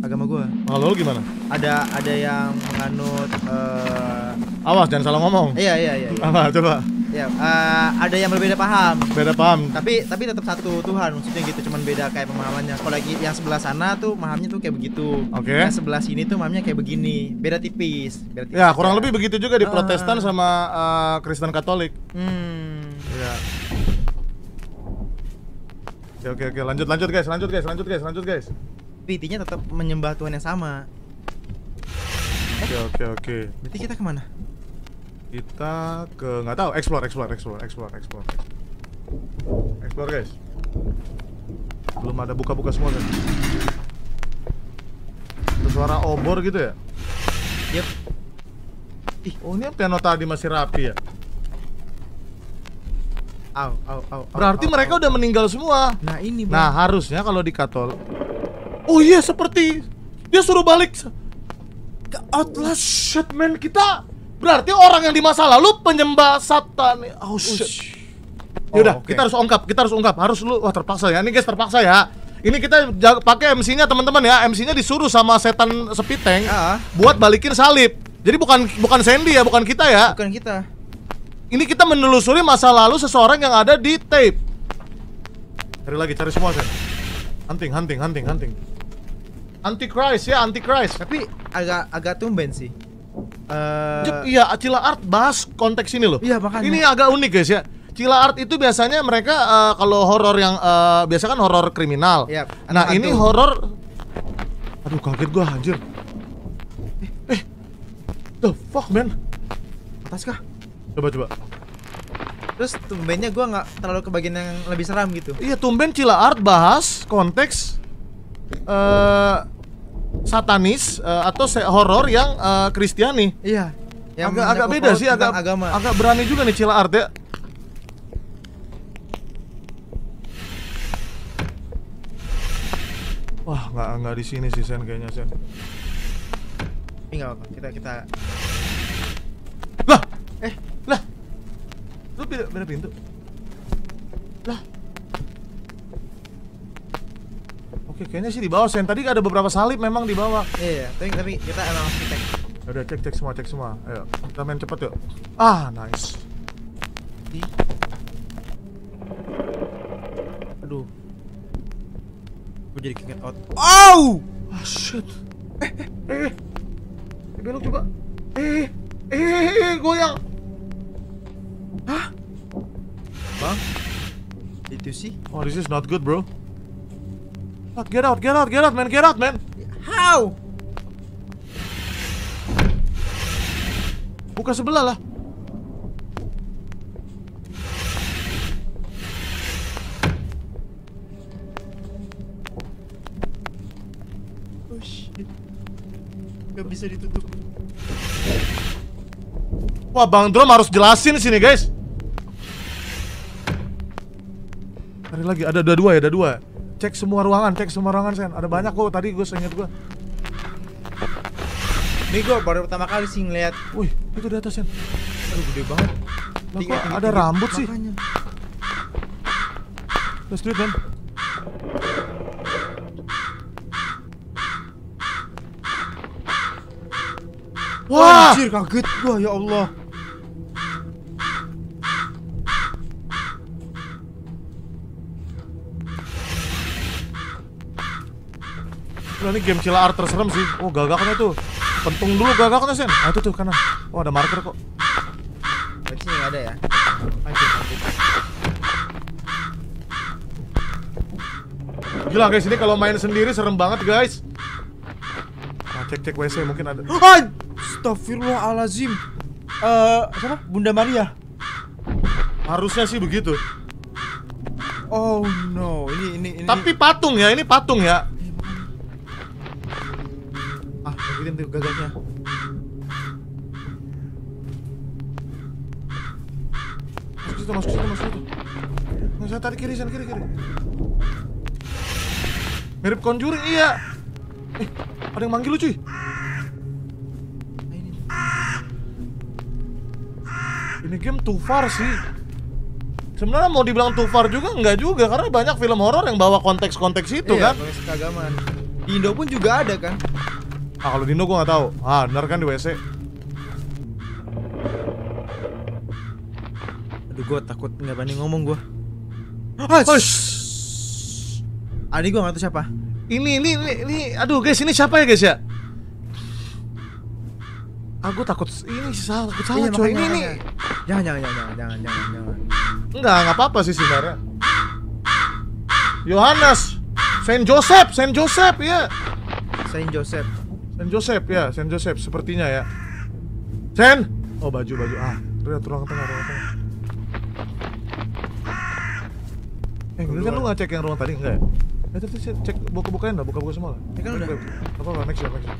agama gua. Kalau gimana? Ada ada yang menganut eh Awas jangan salah ngomong. iya iya iya. iya. Apa coba? Ya, eh, ada yang berbeda paham. Beda paham. Tapi tapi tetap satu Tuhan maksudnya gitu, cuman beda kayak pemahamannya. Kalau lagi yang sebelah sana tuh pahamnya tuh kayak begitu. Oke. Yang sebelah sini tuh pahamnya kayak begini, beda tipis. Beda tipis Ya, kurang aja. lebih begitu juga di Ah. Protestan sama uh, Kristen Katolik. Hmm. Ya. Oke, oke, oke. Lanjut, lanjut guys, lanjut guys, lanjut guys, lanjut guys. Intinya tetap menyembah Tuhan yang sama. Oke, oke, oke. Berarti kita ke mana? Kita ke nggak tahu, explore, explore, explore, explore, explore. Explore guys. belum ada buka-buka semua kan. Ada suara obor gitu ya? Yep. Oh ini piano tadi masih rapi ya? Au, au, au, au, Berarti au, mereka au. udah meninggal semua. Nah ini bang. Nah harusnya kalau di katol Oh iya seperti Dia suruh balik ke Outlast. Shit man kita Berarti orang yang di masa lalu penyembah satan. Oh shit. Yaudah Oh, oke. kita harus ungkap Kita harus ungkap. Harus lu Wah terpaksa ya. Ini guys terpaksa ya. Ini kita pakai MC-nya teman-teman ya. MC-nya disuruh sama setan sepiteng Ah. Buat balikin salib. Jadi bukan bukan Sandy ya Bukan kita ya. Bukan kita. Ini kita menelusuri masa lalu seseorang yang ada di tape. Cari lagi cari semua Sen Hunting hunting hunting hunting. Antichrist ya Antichrist. Tapi agak agak tumben sih. Jep, iya, Cila Art bahas konteks ini loh. Iya, makanya. Ini agak unik guys ya. Cila Art itu biasanya mereka eh, kalau horor yang eh, biasa kan horor kriminal. Iya, nah, hantu. ini horor Aduh, kaget gua anjir. Eh, eh. The fuck, man? atas kah? Coba coba. Terus tumbennya gua nggak terlalu ke bagian yang lebih seram gitu. Iya, tumben Cila Art bahas konteks eh satanis eh, atau horor yang eh, Kristiani. Iya. Yang agak agak beda sih, agak agama. agak berani juga nih Cila Art ya. Wah, nggak nggak di sini sih Sen kayaknya Sen. Ini nggak apa. Kita kita Lah, eh, lah, lu beda, beda pintu. Lah. Oke, kayaknya sih di bawah Sen. Tadi ada beberapa salib memang di bawah. Iya, tapi tapi kita emang harus cek. Udah cek cek semua, cek semua. Ayo, kita main cepet yuk. Ah, nice. Di. Aduh. Gue jadi keinget out. Au! Ah shit. Eh, eh, eh, eh. Eh, belok coba. Eh, eh, eh, eh, goyang. Bang. Itu sih. Oh, this is not good, bro. Out, Get out, get out, get out, man, get out, man. How? Buka sebelah lah. Oh shit. Gak bisa ditutup. Wah, Bang Drom harus jelasin sini, guys. Cari lagi, ada ada dua ya, ada dua. Cek semua ruangan, cek semua ruangan, Sen. Ada banyak kok tadi gue seingat gue. Ini gue baru pertama kali sih ngeliat. Wih, itu di atas, Sen. Aduh gede banget. Lah, kok ada tinggi. rambut sih? Let's do it, man. Wah! Anjir kaget gua ya Allah. Wah, ini game Cila Art terserem sih. Oh, gagaknya tuh. Pentung dulu gagaknya, Sen. Ah, itu tuh kanan. Oh, ada marker kok. Nggak ada ya? Anjir kaget. Gila guys, ini kalau main sendiri serem banget guys. Nah, cek cek WC mungkin ada. [GASPS] Astagfirullahalazim. Eh, siapa? Bunda Maria. Harusnya sih begitu. Oh no, ini ini ini. Tapi patung ya, ini patung ya. Begitu tuh gagaknya. Masuk situ, masuk situ, masuk situ. Nah, saya tarik kiri, sana kiri, kiri. Mirip Conjuring, iya. Eh, ada yang manggil lu cuy. Ini. Game too far sih. Sebenarnya mau dibilang too far juga enggak juga karena banyak film horor yang bawa konteks-konteks itu iya, kan. konteks keagamaan. Di Indo pun juga ada kan? Ah kalau di Indo gua nggak tahu. Ah benar kan di WC. Aduh, gua takut nggak berani ngomong gua. Ah, Hush. ah, ini gua nggak tahu siapa. Ini, ini, ini, ini, aduh guys, ini siapa ya guys ya? Aku takut, ini salah, takut salah Iya, coy. Ini, ini. Jangan, jangan, jangan, jangan, jangan, jangan, jangan. enggak, enggak apa-apa sih sebenarnya. Yohanes, Saint Joseph, Saint Joseph ya, Saint Joseph. Saint Joseph ya, Saint Joseph sepertinya ya. Saint, oh baju baju ah, lihat ruang tengah, ruang tengah. Eh, ini kan lu ngecek yang ruang tadi enggak ya? Eh, tuh, cek, cek buka-bukain lah, buka-buka semua lah. Ya kan udah. Apa apa, sure, make sure.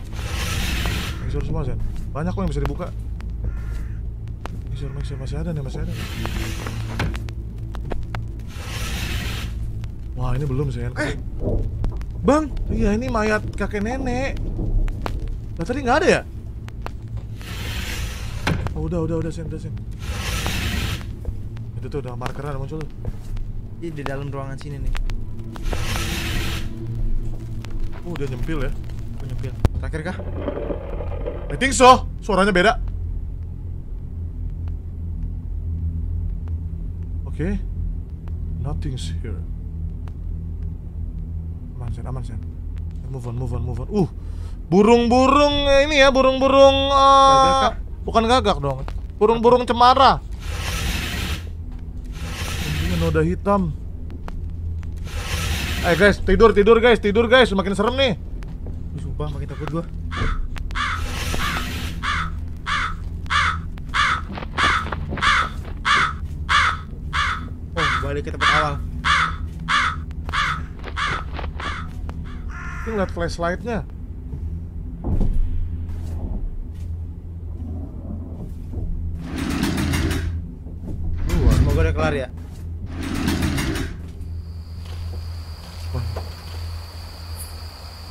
Make sure semua, Sen. Banyak kok yang bisa dibuka. Make sure, make sure, masih ada nih, masih ada. nih. Wah, ini belum, Sen. Eh, Bang, Iya, ini mayat kakek nenek. Lah tadi nggak ada ya? Oh, udah, udah, udah, Sen, udah, Sen. Itu tuh udah markeran muncul. tuh. ini di dalam ruangan sini nih. Oh, udah nyempil ya. Aku nyempil. Terakhir kah? I think so. Suaranya beda. Oke. Nothing's here. Aman, Sen, aman, Sen. Move on, move on, move on. Uh, burung-burung eh, ini ya, burung-burung eh, Gagak, Kak. bukan gagak dong. Burung-burung cemara. Ini noda hitam. Eh guys, tidur, tidur guys, tidur guys, semakin serem nih. Ih, Sumpah makin takut gua. Oh, balik ke tempat awal. Ini ngeliat flashlightnya. Dua. Semoga udah kelar ya.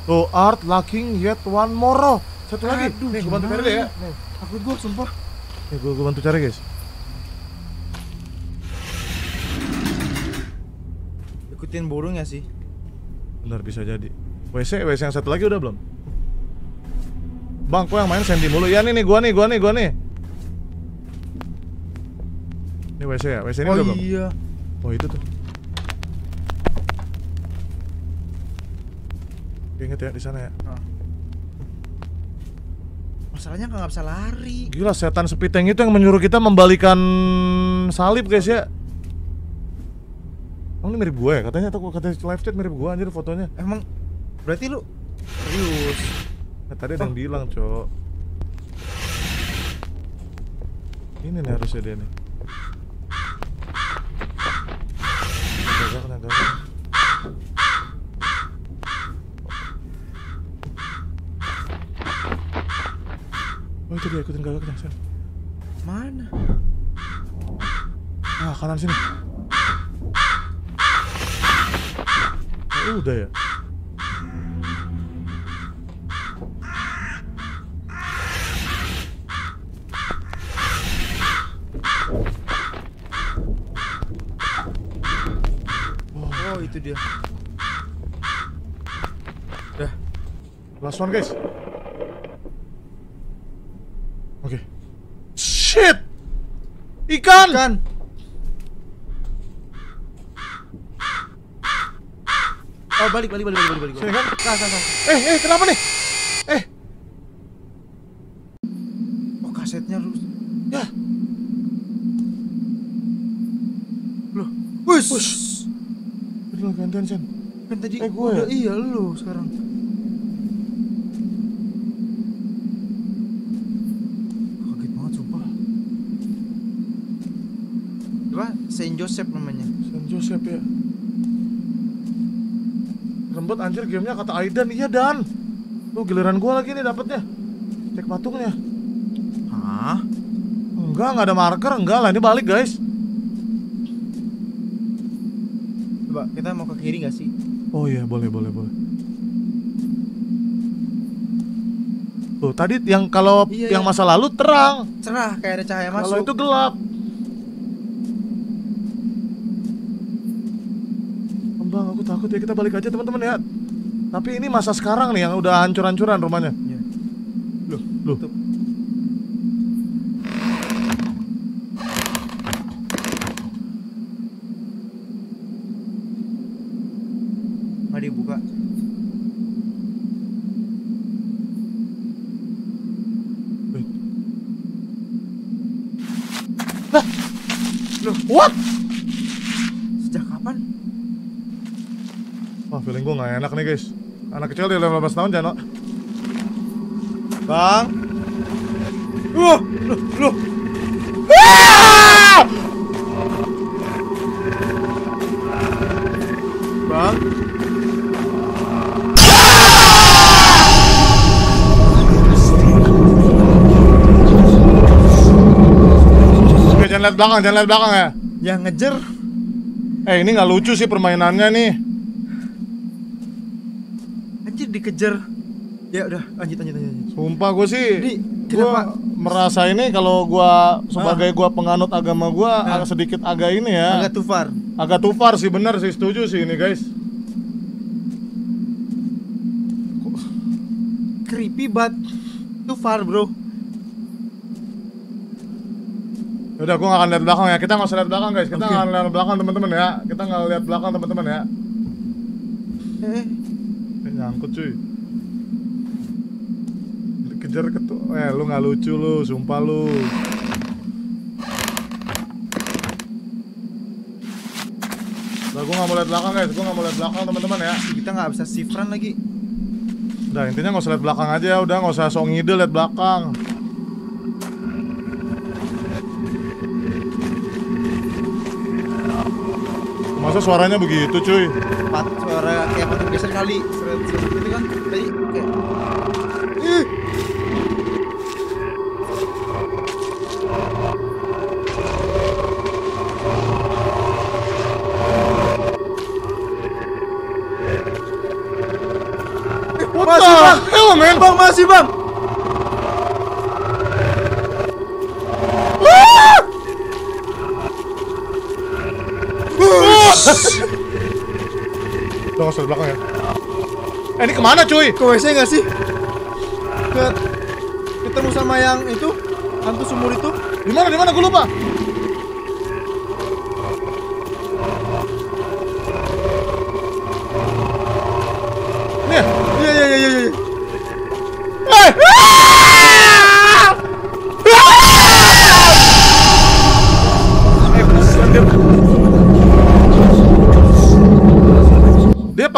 Tuh art lacking yet one more. Satu lagi. Aduh, nih, gue bantu cari deh ya. ya? Nih, Takut gua sumpah. nih gue, bantu cari guys. Ikutin burung ya sih. Benar bisa jadi. WC, WC yang satu lagi udah belum? Bang, kok yang main Sandy mulu? Ya nih nih, gua nih, gua nih, gua nih. Ini WC ya? WC ini oh udah belum? iya. Oh itu tuh. Ingat ya di sana ya. Ah. Masalahnya nggak bisa lari. Gila setan sepiteng itu yang menyuruh kita membalikan salib guys ya. Oh ini mirip gue ya? Katanya atau katanya live chat mirip gue anjir fotonya. Emang berarti lu serius? Nah, tadi ada yang bilang, Cok. Ini nih harusnya dia nih. Gagak. Oh itu dia ikutin gagaknya, Sen. Mana? Ah, kanan sini. Oh, udah ya. Oh itu dia. Dah. Last one, guys. Oke. Shit. Ikan. Kan. Oh balik balik balik balik balik. Sini kan? Sah, sah, sah. Eh, eh, kenapa nih? Eh, Oh kasetnya lu. ya. Loh. Wus. Udah gantian, Sen. Kan tadi Eh, gue udah ya? iya lu sekarang. Kaget banget sumpah. Apa? Saint Joseph namanya. San Joseph ya. Rembet anjir gamenya kata Aidan iya dan. Tuh giliran gua lagi nih dapetnya. Cek patungnya. Hah? Enggak, enggak ada marker, enggak lah ini balik guys. Coba kita mau ke kiri gak sih? Oh iya, boleh, boleh, boleh. Tuh, tadi yang kalau Iya, yang iya. masa lalu terang, Cerah kayak ada cahaya masuk. kalau itu gelap. Bang, aku takut ya kita balik aja teman-teman ya. Tapi ini masa sekarang nih yang udah hancur-hancuran rumahnya. Iya. Loh, loh. Tutup. feeling gue gak enak nih guys. Anak kecil di 18 tahun jangan Bang. Uh loh, loh! Ah! Bang. Oke, jangan lihat belakang, jangan lihat belakang ya. Yang ngejer? Eh ini nggak lucu sih permainannya nih. Dikejar. Ya udah, lanjut lanjut lanjut. lanjut. Sumpah gue sih, Di, gue kenapa? merasa ini kalau gue sebagai gue penganut agama gue Ah. agak sedikit agak ini ya, Agak too far. agak too far sih bener sih setuju sih ini guys. Creepy but too far, bro. Udah gue gak akan lihat belakang ya, kita nggak usah lihat belakang guys, kita Oke. nggak lihat belakang teman-teman ya, kita nggak lihat belakang teman-teman ya. Eh, nyangkut cuy. Dikejar ketua, eh lu nggak lucu lu, sumpah lu. Udah gue nggak mau lihat belakang guys, gue nggak mau lihat belakang teman-teman ya. kita nggak bisa sifran lagi. Udah intinya nggak usah lihat belakang aja, udah nggak usah sok ngide lihat belakang. Masa suaranya begitu cuy? Pat, suara kayak patung geser kali. Seret seret gitu kan. Tadi kayak Ih. Masih, Bang. man? Bang masih bang. Udah nggak usah belakang ya. Eh ini ke mana cuy? Ke WC nggak sih? Ke ketemu sama yang itu hantu sumur itu? Di mana di mana gue lupa.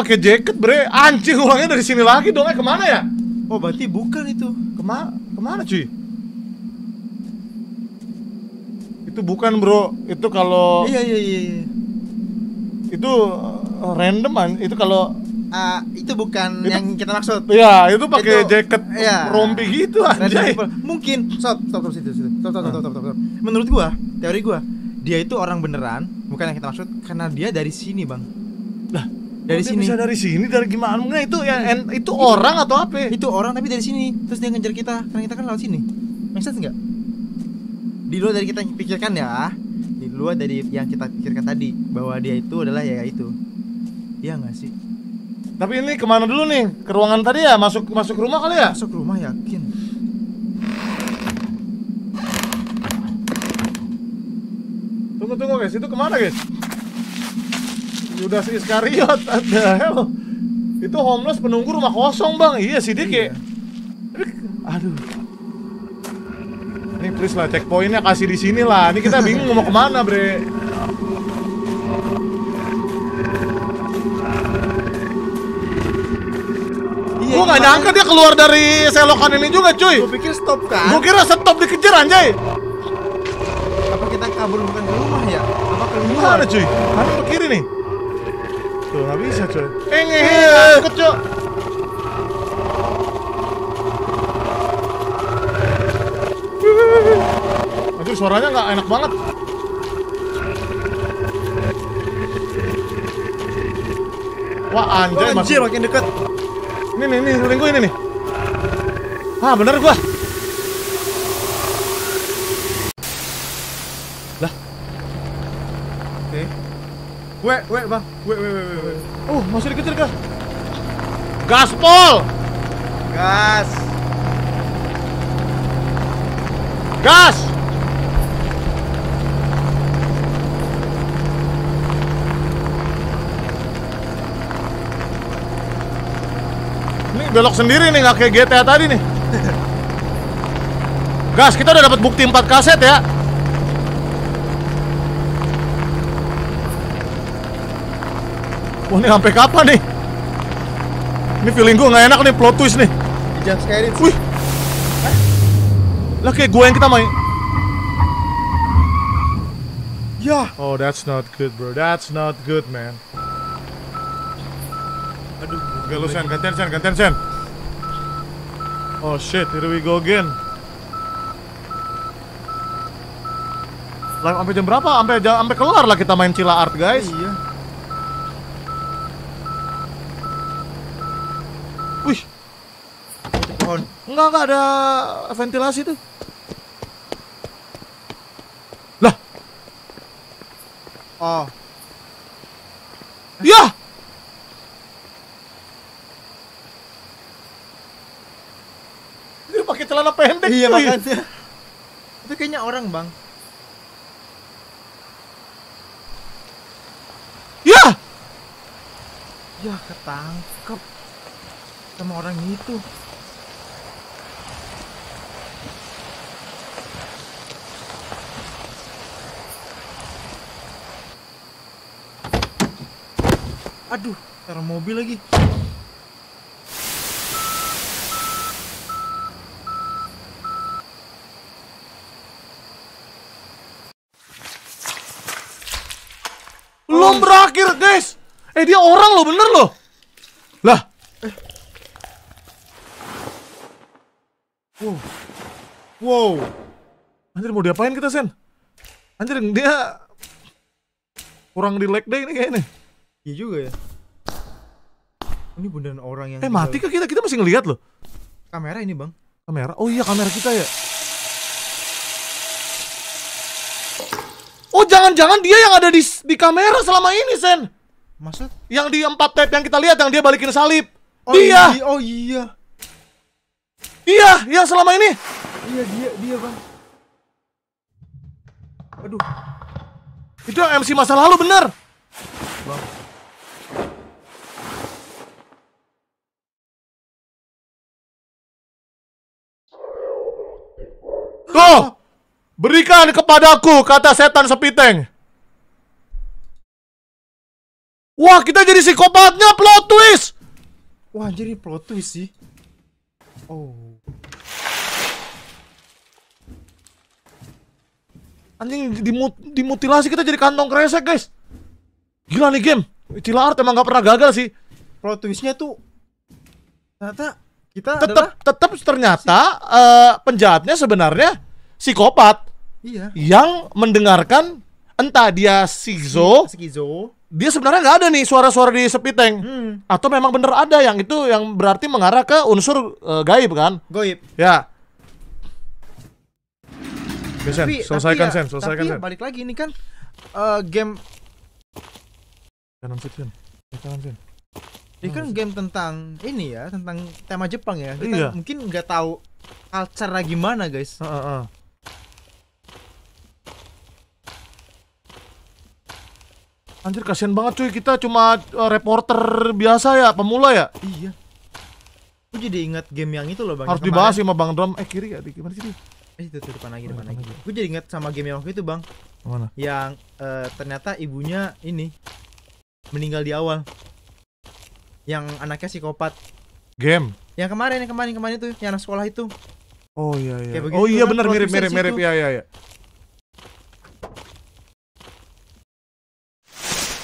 Pakai jaket, bre. Anjing uangnya dari sini lagi dong. Eh, ke mana ya? Oh berarti bukan itu. Ke mana? Ke mana cuy? Itu bukan bro. Itu kalau Iya iya iya. iya. itu uh, random man. Itu kalau Ah, itu bukan Itu- yang kita maksud. ya itu pakai jaket iya. rompi gitu anjay. Mungkin stop stop stop situ situ. Stop stop stop stop stop. stop. Menurut gua, teori gua, dia itu orang beneran, bukan yang kita maksud karena dia dari sini, Bang. Lah, Dari Dia sini. Bisa dari sini dari gimana? Nah, itu ya en- itu orang atau apa? Itu orang tapi dari sini. Terus dia ngejar kita karena kita kan lewat sini. Make sense enggak? Di luar dari kita pikirkan ya. Di luar dari yang kita pikirkan tadi bahwa dia itu adalah ya itu. Iya nggak sih? Tapi ini ke mana dulu nih? Ke ruangan tadi ya? Masuk masuk rumah kali ya? Masuk rumah yakin. Tunggu tunggu guys, itu ke mana guys? Yudas Iskariot, ada hell. Itu homeless penunggu rumah kosong bang. Iya sih dia kayak. Tapi, aduh. Ini please lah checkpointnya kasih di sini lah. Ini kita bingung mau ke mana bre. Iya. Gua nggak nyangka dia keluar dari selokan ini juga cuy. Gue pikir stop kan. Gua kira stop dikejar anjay. Apa kita kabur bukan ke rumah ya? Apa ke luar? Gimana cuy? Kanan ke kiri nih? Tuh nggak bisa cuy. Eh ngehe, ikut cuy. Anjir suaranya nggak enak banget. Wah anjay, Oh, anjir makin dekat. Ini nih, nih, gua ini nih. Ah bener gua. We, we, bang. We, we, we, we. oh masih dikejar gas. Gaspol, Gas. gas. Ini belok sendiri nih, nggak kayak GTA tadi nih. [LAUGHS] Gas, kita udah dapat bukti 4 kaset ya. Wah, ini sampai kapan nih? Ini feeling gue nggak enak nih, plot twist nih. Di jump scare Wih. Lah kayak gue yang kita main. Ya. Oh, that's not good, bro. That's not good, man. Aduh. Oke, lu Sen, gantian Sen, gantian Sen. Oh shit, here we go again. Live sampai jam berapa? Sampai jam sampai kelar lah kita main Cila Art, guys. Iya. Wih, Pohon. Enggak enggak ada ventilasi tuh. Lah, Oh, ya. Dia pakai celana pendek. iya makanya. Itu kayaknya orang, Bang. Ya. Ya, ketangkep sama orang itu. Aduh, taruh mobil lagi. Belum berakhir, guys. Eh, dia orang loh, bener loh. Lah. Wow. Wow. Anjir mau diapain kita, Sen? Anjir, dia kurang di leg day ini kayaknya. Iya juga ya. Ini beneran orang yang Eh, mati kah kita? Kita masih ngelihat loh. kamera ini, Bang. Kamera. Oh iya, kamera kita ya. Oh, jangan-jangan dia yang ada di di kamera selama ini, Sen. Masa? Yang di empat tape yang kita lihat yang dia balikin salib. Oh, dia. iya, oh iya. Iya, yang selama ini. Iya, dia, dia, Bang. Aduh, Itu MC masa lalu bener. Bang. Tuh. Berikan kepadaku kata setan sepiteng. Wah, kita jadi psikopatnya plot twist. Wah, anjir ini plot twist sih. Oh. Anjing dimut dimutilasi kita jadi kantong kresek, guys. Gila nih game. Cila Art emang gak pernah gagal sih. Plot twistnya tuh ternyata kita Tetap adalah tetap ternyata eh, penjahatnya sebenarnya psikopat iya yang mendengarkan entah dia Shizo, skizo. dia sebenarnya nggak ada nih suara-suara di sepiteng. Hmm, Atau memang bener ada yang itu yang berarti mengarah ke unsur eh, gaib kan? goib. Ya. Oke, Sen, selesaikan tapi Sen, ya- selesaikan tapi Sen. balik lagi ini kan eh, game Kanan Sen, Sen. Kanan Sen. ini kan game tentang ini ya, tentang tema Jepang ya. Kita Iya. mungkin nggak tahu culture gimana, guys. Heeh, heeh. Anjir kasihan banget cuy kita cuma eh, reporter biasa ya pemula ya Iya. Gue jadi ingat game yang itu loh, Bang. harus dibahas kemarin. sama Bang Drum eh kiri ya di gimana sih? Eh, itu tuh depan lagi, Oh, depan depan lagi. lagi. Gue jadi ingat sama game yang waktu itu, Bang. Mana? Yang eh, ternyata ibunya ini meninggal di awal. Yang anaknya psikopat. Game. Yang kemarin, yang kemarin, kemarin itu, yang anak sekolah itu. Oh iya iya. Kayak oh iya kan benar mirip mirip mirip ya ya ya.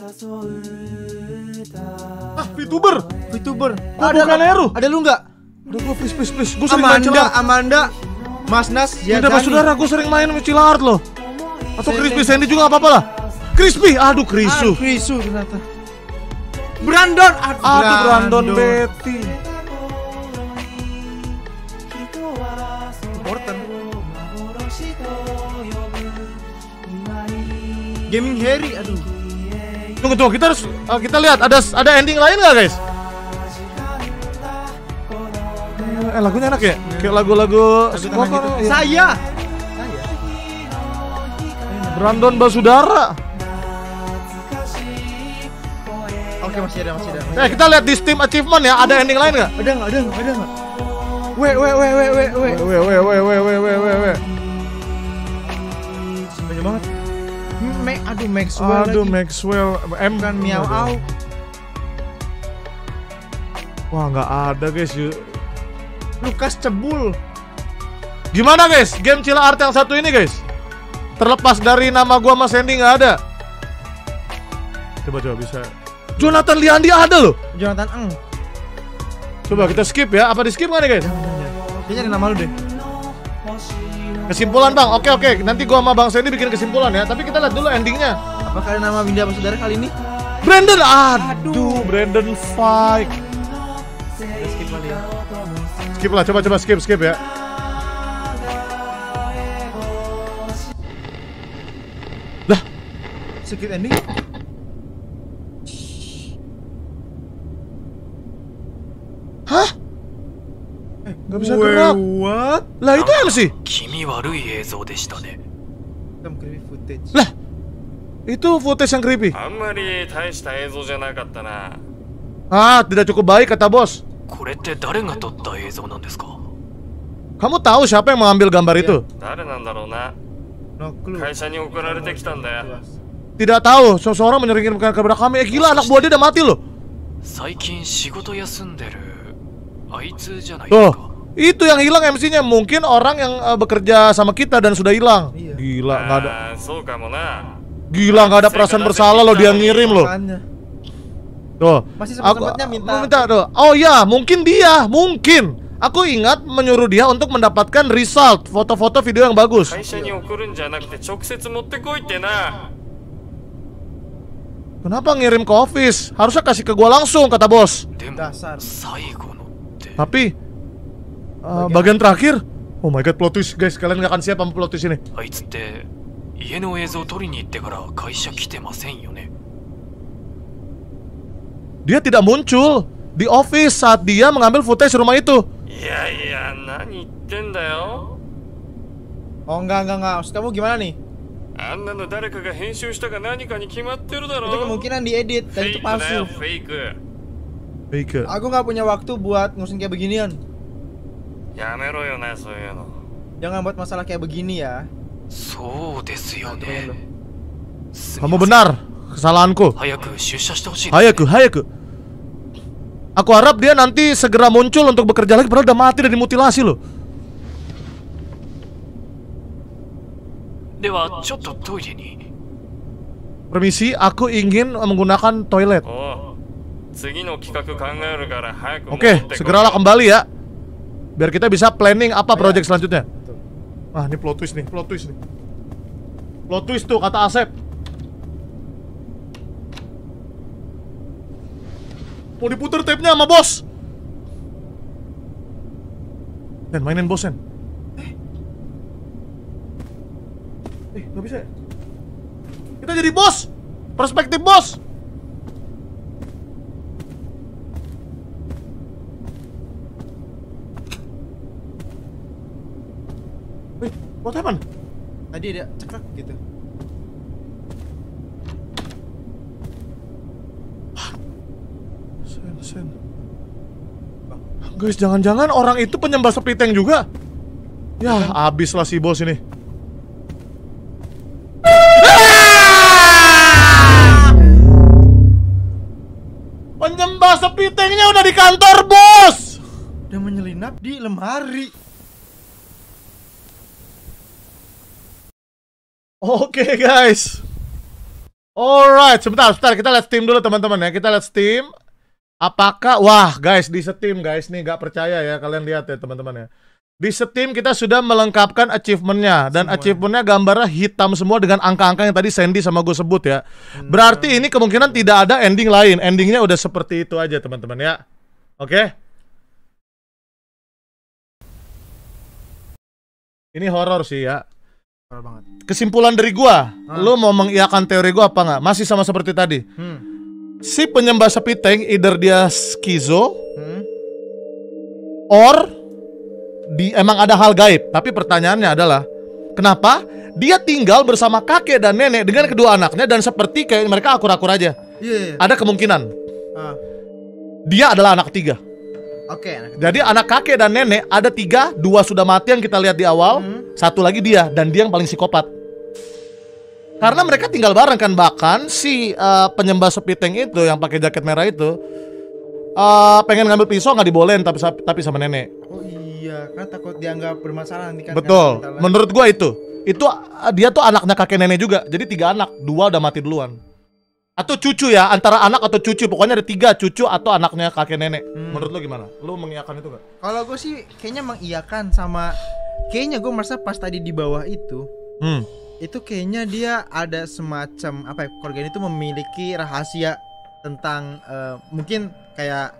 Ah, VTuber. VTuber. Gua bukan Heru. Ada lu nggak? Udah gua please please please. Gua sering main Amanda, Cila Art. Amanda, Mas Nas, Ya dapat saudara, gua sering main Cila Art loh. Atau Crispy Sandy juga apa-apa lah. Crispy, aduh Krisu. Ah, Krisu ternyata. Brandon, aduh, Aduh Brandon Betty. Supporter. Gaming Harry, aduh. Tunggu tunggu kita harus eh, kita lihat ada ada ending lain nggak guys? Eh lagunya enak ya? Kayak lagu-lagu gitu. ya. Saya. Brandon Basudara. Oke, masih ada, masih ada. Masih Eh kita lihat di Steam Achievement ya, ada ending lain nggak? Ada nggak? Ada nggak? Ada nggak? Weh, weh, weh, weh, weh. Weh weh weh weh weh weh weh weh. Banyak banget. Ma- aduh Maxwell Aduh lagi. Maxwell. M Bukan Miao Au. Wah nggak ada guys. Lukas Cebul. Gimana guys? Game Cila Art yang satu ini guys? Terlepas dari nama gua Mas Sandy nggak ada. Coba coba bisa. Jonathan Liandi ada loh. Jonathan Eng. Coba kita skip ya. Apa di skip nggak nih guys? Kayaknya ada nama lu deh. Kesimpulan bang. Oke oke. Nanti gua sama Bang Sandy bikin kesimpulan ya. Tapi kita lihat dulu endingnya. Apakah ada nama Winda Saudara kali ini? Brandon! Aduh. Brandon Fike. Skip kali ya. Skip lah. Coba coba skip skip ya. Lah. Skip ending. Gak bisa gerak. What? Lah itu apa sih? Kimi warui ezo de shita ne. Lah. Itu footage yang creepy. Amari taishita ezo ja nakatta na. Ah, tidak cukup baik kata bos. Kore tte dare ga totta ezo nan desu ka? Kamu tahu siapa yang mengambil gambar itu? Dare nan daro na. Kaisa ni okurarete kita nda ya. Tidak tahu, seseorang menyeringkan kepada kami. Eh gila, anak buah dia udah mati loh. Saikin shigoto yasunderu. Aitsu janai ka? Itu yang hilang MC-nya mungkin orang yang uh, bekerja sama kita dan sudah hilang. Iya. Gila nggak ada. Gila nggak ada perasaan bersalah loh dia ngirim loh. Tuh, aku minta. minta tuh. Oh ya, mungkin dia, mungkin. Aku ingat menyuruh dia untuk mendapatkan result foto-foto video yang bagus. Kenapa ngirim ke office? Harusnya kasih ke gua langsung kata bos. Dasar. Tapi uh, bagian terakhir. Oh my god, plot twist guys, kalian nggak akan siap sama plot twist ini. Dia tidak muncul di office saat dia mengambil footage rumah itu. Ya, ya, nani tenda yo. Oh enggak, enggak, enggak. Maksud kamu gimana nih? Anna no dareka ga henshu shita ka ni kimatteru daro. Itu kemungkinan diedit, dan itu palsu. Fake. Fake. Aku nggak punya waktu buat ngurusin kayak beginian. やめろよなそういうの Jangan buat masalah kayak begini ya. そうですよねすみ Kamu ません benar Kesalahanku 早く出社してほしいです Hayaku, hayaku Aku harap dia nanti segera muncul untuk bekerja lagi Padahal udah mati dan dimutilasi loh ではちょっとトイレに Permisi, aku ingin menggunakan toilet おう次の企画考えるから早く戻っ Oke, てこい segeralah kembali ya Biar kita bisa planning apa project selanjutnya. Ah, ini plot twist nih, plot twist nih. Plot twist tuh kata Asep. Mau diputer tape-nya sama bos. Dan mainin bos Sen. Eh Eh, nggak bisa ya? Kita jadi bos. Perspektif bos Wait, what happened? Tadi ada cekrek gitu. Sen, sen. Guys, jangan-jangan orang itu penyembah sepi tank juga? Ya, abis lah si bos ini. Ah! Penyembah sepi tanknya udah di kantor, bos! Dan menyelinap di lemari. Oke guys. Alright, sebentar, sebentar. Kita lihat Steam dulu teman-teman ya. Kita lihat Steam. Apakah, wah guys di Steam guys. Nih nggak percaya ya, kalian lihat ya teman-teman ya. Di Steam kita sudah melengkapkan achievementnya. Dan Semua. achievementnya gambarnya hitam semua dengan angka-angka yang tadi Sandy sama gue sebut ya. Berarti ini kemungkinan tidak ada ending lain. Endingnya udah seperti itu aja teman-teman ya. Oke? Ini horor sih ya banget. kesimpulan dari gua, Ah. lu mau mengiyakan teori gua apa nggak? Masih sama seperti tadi. Hmm. Si penyembah sepi tank either dia skizo Hmm. or di emang ada hal gaib. Tapi pertanyaannya adalah kenapa dia tinggal bersama kakek dan nenek dengan kedua anaknya dan seperti kayak mereka akur-akur aja. Iya. iya. Ada kemungkinan Ah. dia adalah anak ketiga. Oke. anak- Jadi anak kakek dan nenek ada tiga, dua sudah mati yang kita lihat di awal, Hmm. satu lagi dia dan dia yang paling psikopat. Karena mereka tinggal bareng kan bahkan si eh, penyembah sepi tank itu yang pakai jaket merah itu eh pengen ngambil pisau nggak dibolehin tapi tapi sama nenek. Oh iya, karena takut dianggap bermasalah nanti kan. Betul. kita Menurut gua itu. Itu eh, dia tuh anaknya kakek nenek juga. Jadi tiga anak, dua udah mati duluan. Atau cucu ya, antara anak atau cucu. Pokoknya ada tiga cucu atau anaknya kakek nenek. Hmm. Menurut lu gimana? Lu mengiyakan itu gak? Kalau gue sih kayaknya mengiyakan sama kayaknya gue merasa pas tadi di bawah itu Hmm. itu kayaknya dia ada semacam apa ya keluarga ini tuh memiliki rahasia tentang eh, mungkin kayak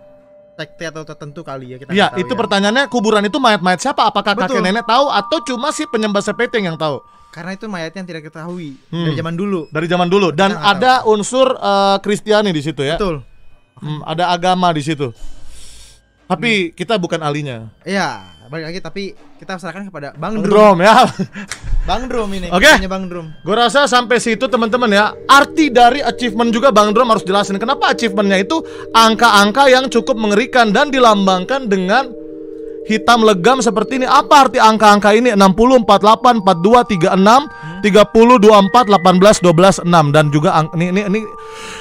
sekte atau tertentu kali ya kita Iya, itu ya. pertanyaannya kuburan itu mayat-mayat siapa? Apakah kakek Betul. nenek tahu atau cuma si penyembah sepeteng yang tahu? karena itu mayatnya yang tidak ketahui Hmm. dari zaman dulu Dari zaman dulu dan Kita ada unsur eh, Kristiani di situ ya. betul Hmm, ada agama di situ. Tapi kita bukan ahlinya. iya balik lagi tapi kita serahkan kepada Bang Drum Drom ya. [LAUGHS] Bang Drum ini Oke. katanya Bang Drum Gue rasa sampai situ teman-teman ya. Arti dari achievement juga Bang Drom harus jelasin kenapa achievementnya itu angka-angka yang cukup mengerikan dan dilambangkan dengan hitam legam seperti ini. Apa arti angka-angka ini? 60, 48, 42, 36, 30, 24, 18, 12, 6 dan juga ang- ini ini ini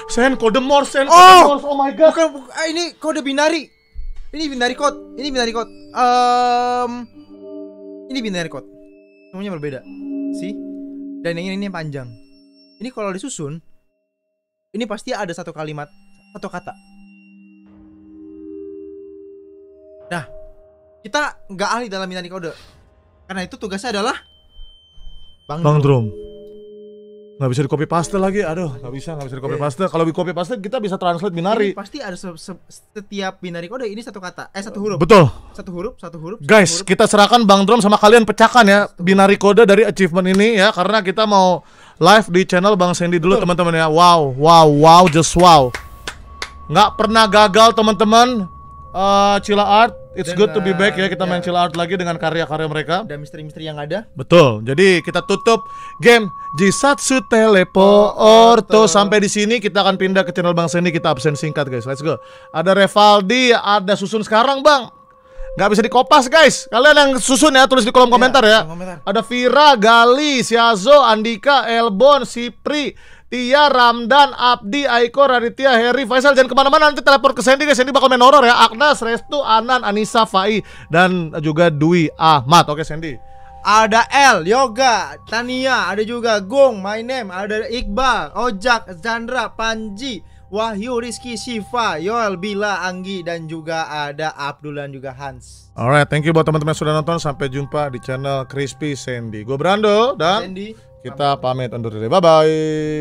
sen kode Morse, sen kode Oh! Morse. Oh my god. bukan, bukan ah, ini kode binari ini binari code ini binari code Em, ini binari code semuanya berbeda. Sih. Dan yang ini, ini yang panjang. Ini kalau disusun ini pasti ada satu kalimat satu kata. Nah kita nggak ahli dalam binari kode. Karena itu tugasnya adalah bang, Bang Drum. Nggak bisa di copy paste lagi. Aduh, nggak bisa, nggak bisa di copy Oke. paste. Kalau di copy paste kita bisa translate ini binari. pasti ada se- se- setiap binari kode ini satu kata eh satu huruf Betul. satu huruf satu huruf satu Guys, huruf. kita serahkan Bang Drom sama kalian pecahkan ya binari kode dari achievement ini ya karena kita mau live di channel Bang Sandy dulu teman-teman ya. Wow, wow, wow, just wow. Nggak pernah gagal teman-teman. Eh Cila Art, it's good to be back ya kita Dengan- main Cila Art lagi dengan karya-karya mereka. ada misteri-misteri yang ada Betul. Jadi kita tutup game Jisatsu Telepo Orto sampai di sini kita akan pindah ke channel Bang Sandy kita absen singkat guys. Let's go. Ada Revaldi, ada susun sekarang Bang. Nggak bisa dikopas guys. Kalian yang susun ya tulis di kolom komentar ya. komentar. Ada Vira, Gali, Siazo, Andika, Elbon, Sipri, Tia, Ramdan, Abdi, Aiko, Raditya, Heri, Faisal Jangan ke mana-mana nanti teleport ke Sandy guys Sandy bakal main horror ya Agnes, Restu, Anan, Anissa, Fai Dan juga Dwi Ahmad Oke Sandy Ada L, Yoga, Tania, ada juga Gong, My Name, ada Iqbal, Ojak, Chandra, Panji, Wahyu, Rizky, Siva, Yoel, Bila, Anggi, dan juga ada Abdul dan juga Hans. Alright, thank you buat teman-teman yang sudah nonton. Sampai jumpa di channel Crispy Sandy. Gue Brando dan Sandy. kita pamit undur diri. Bye bye.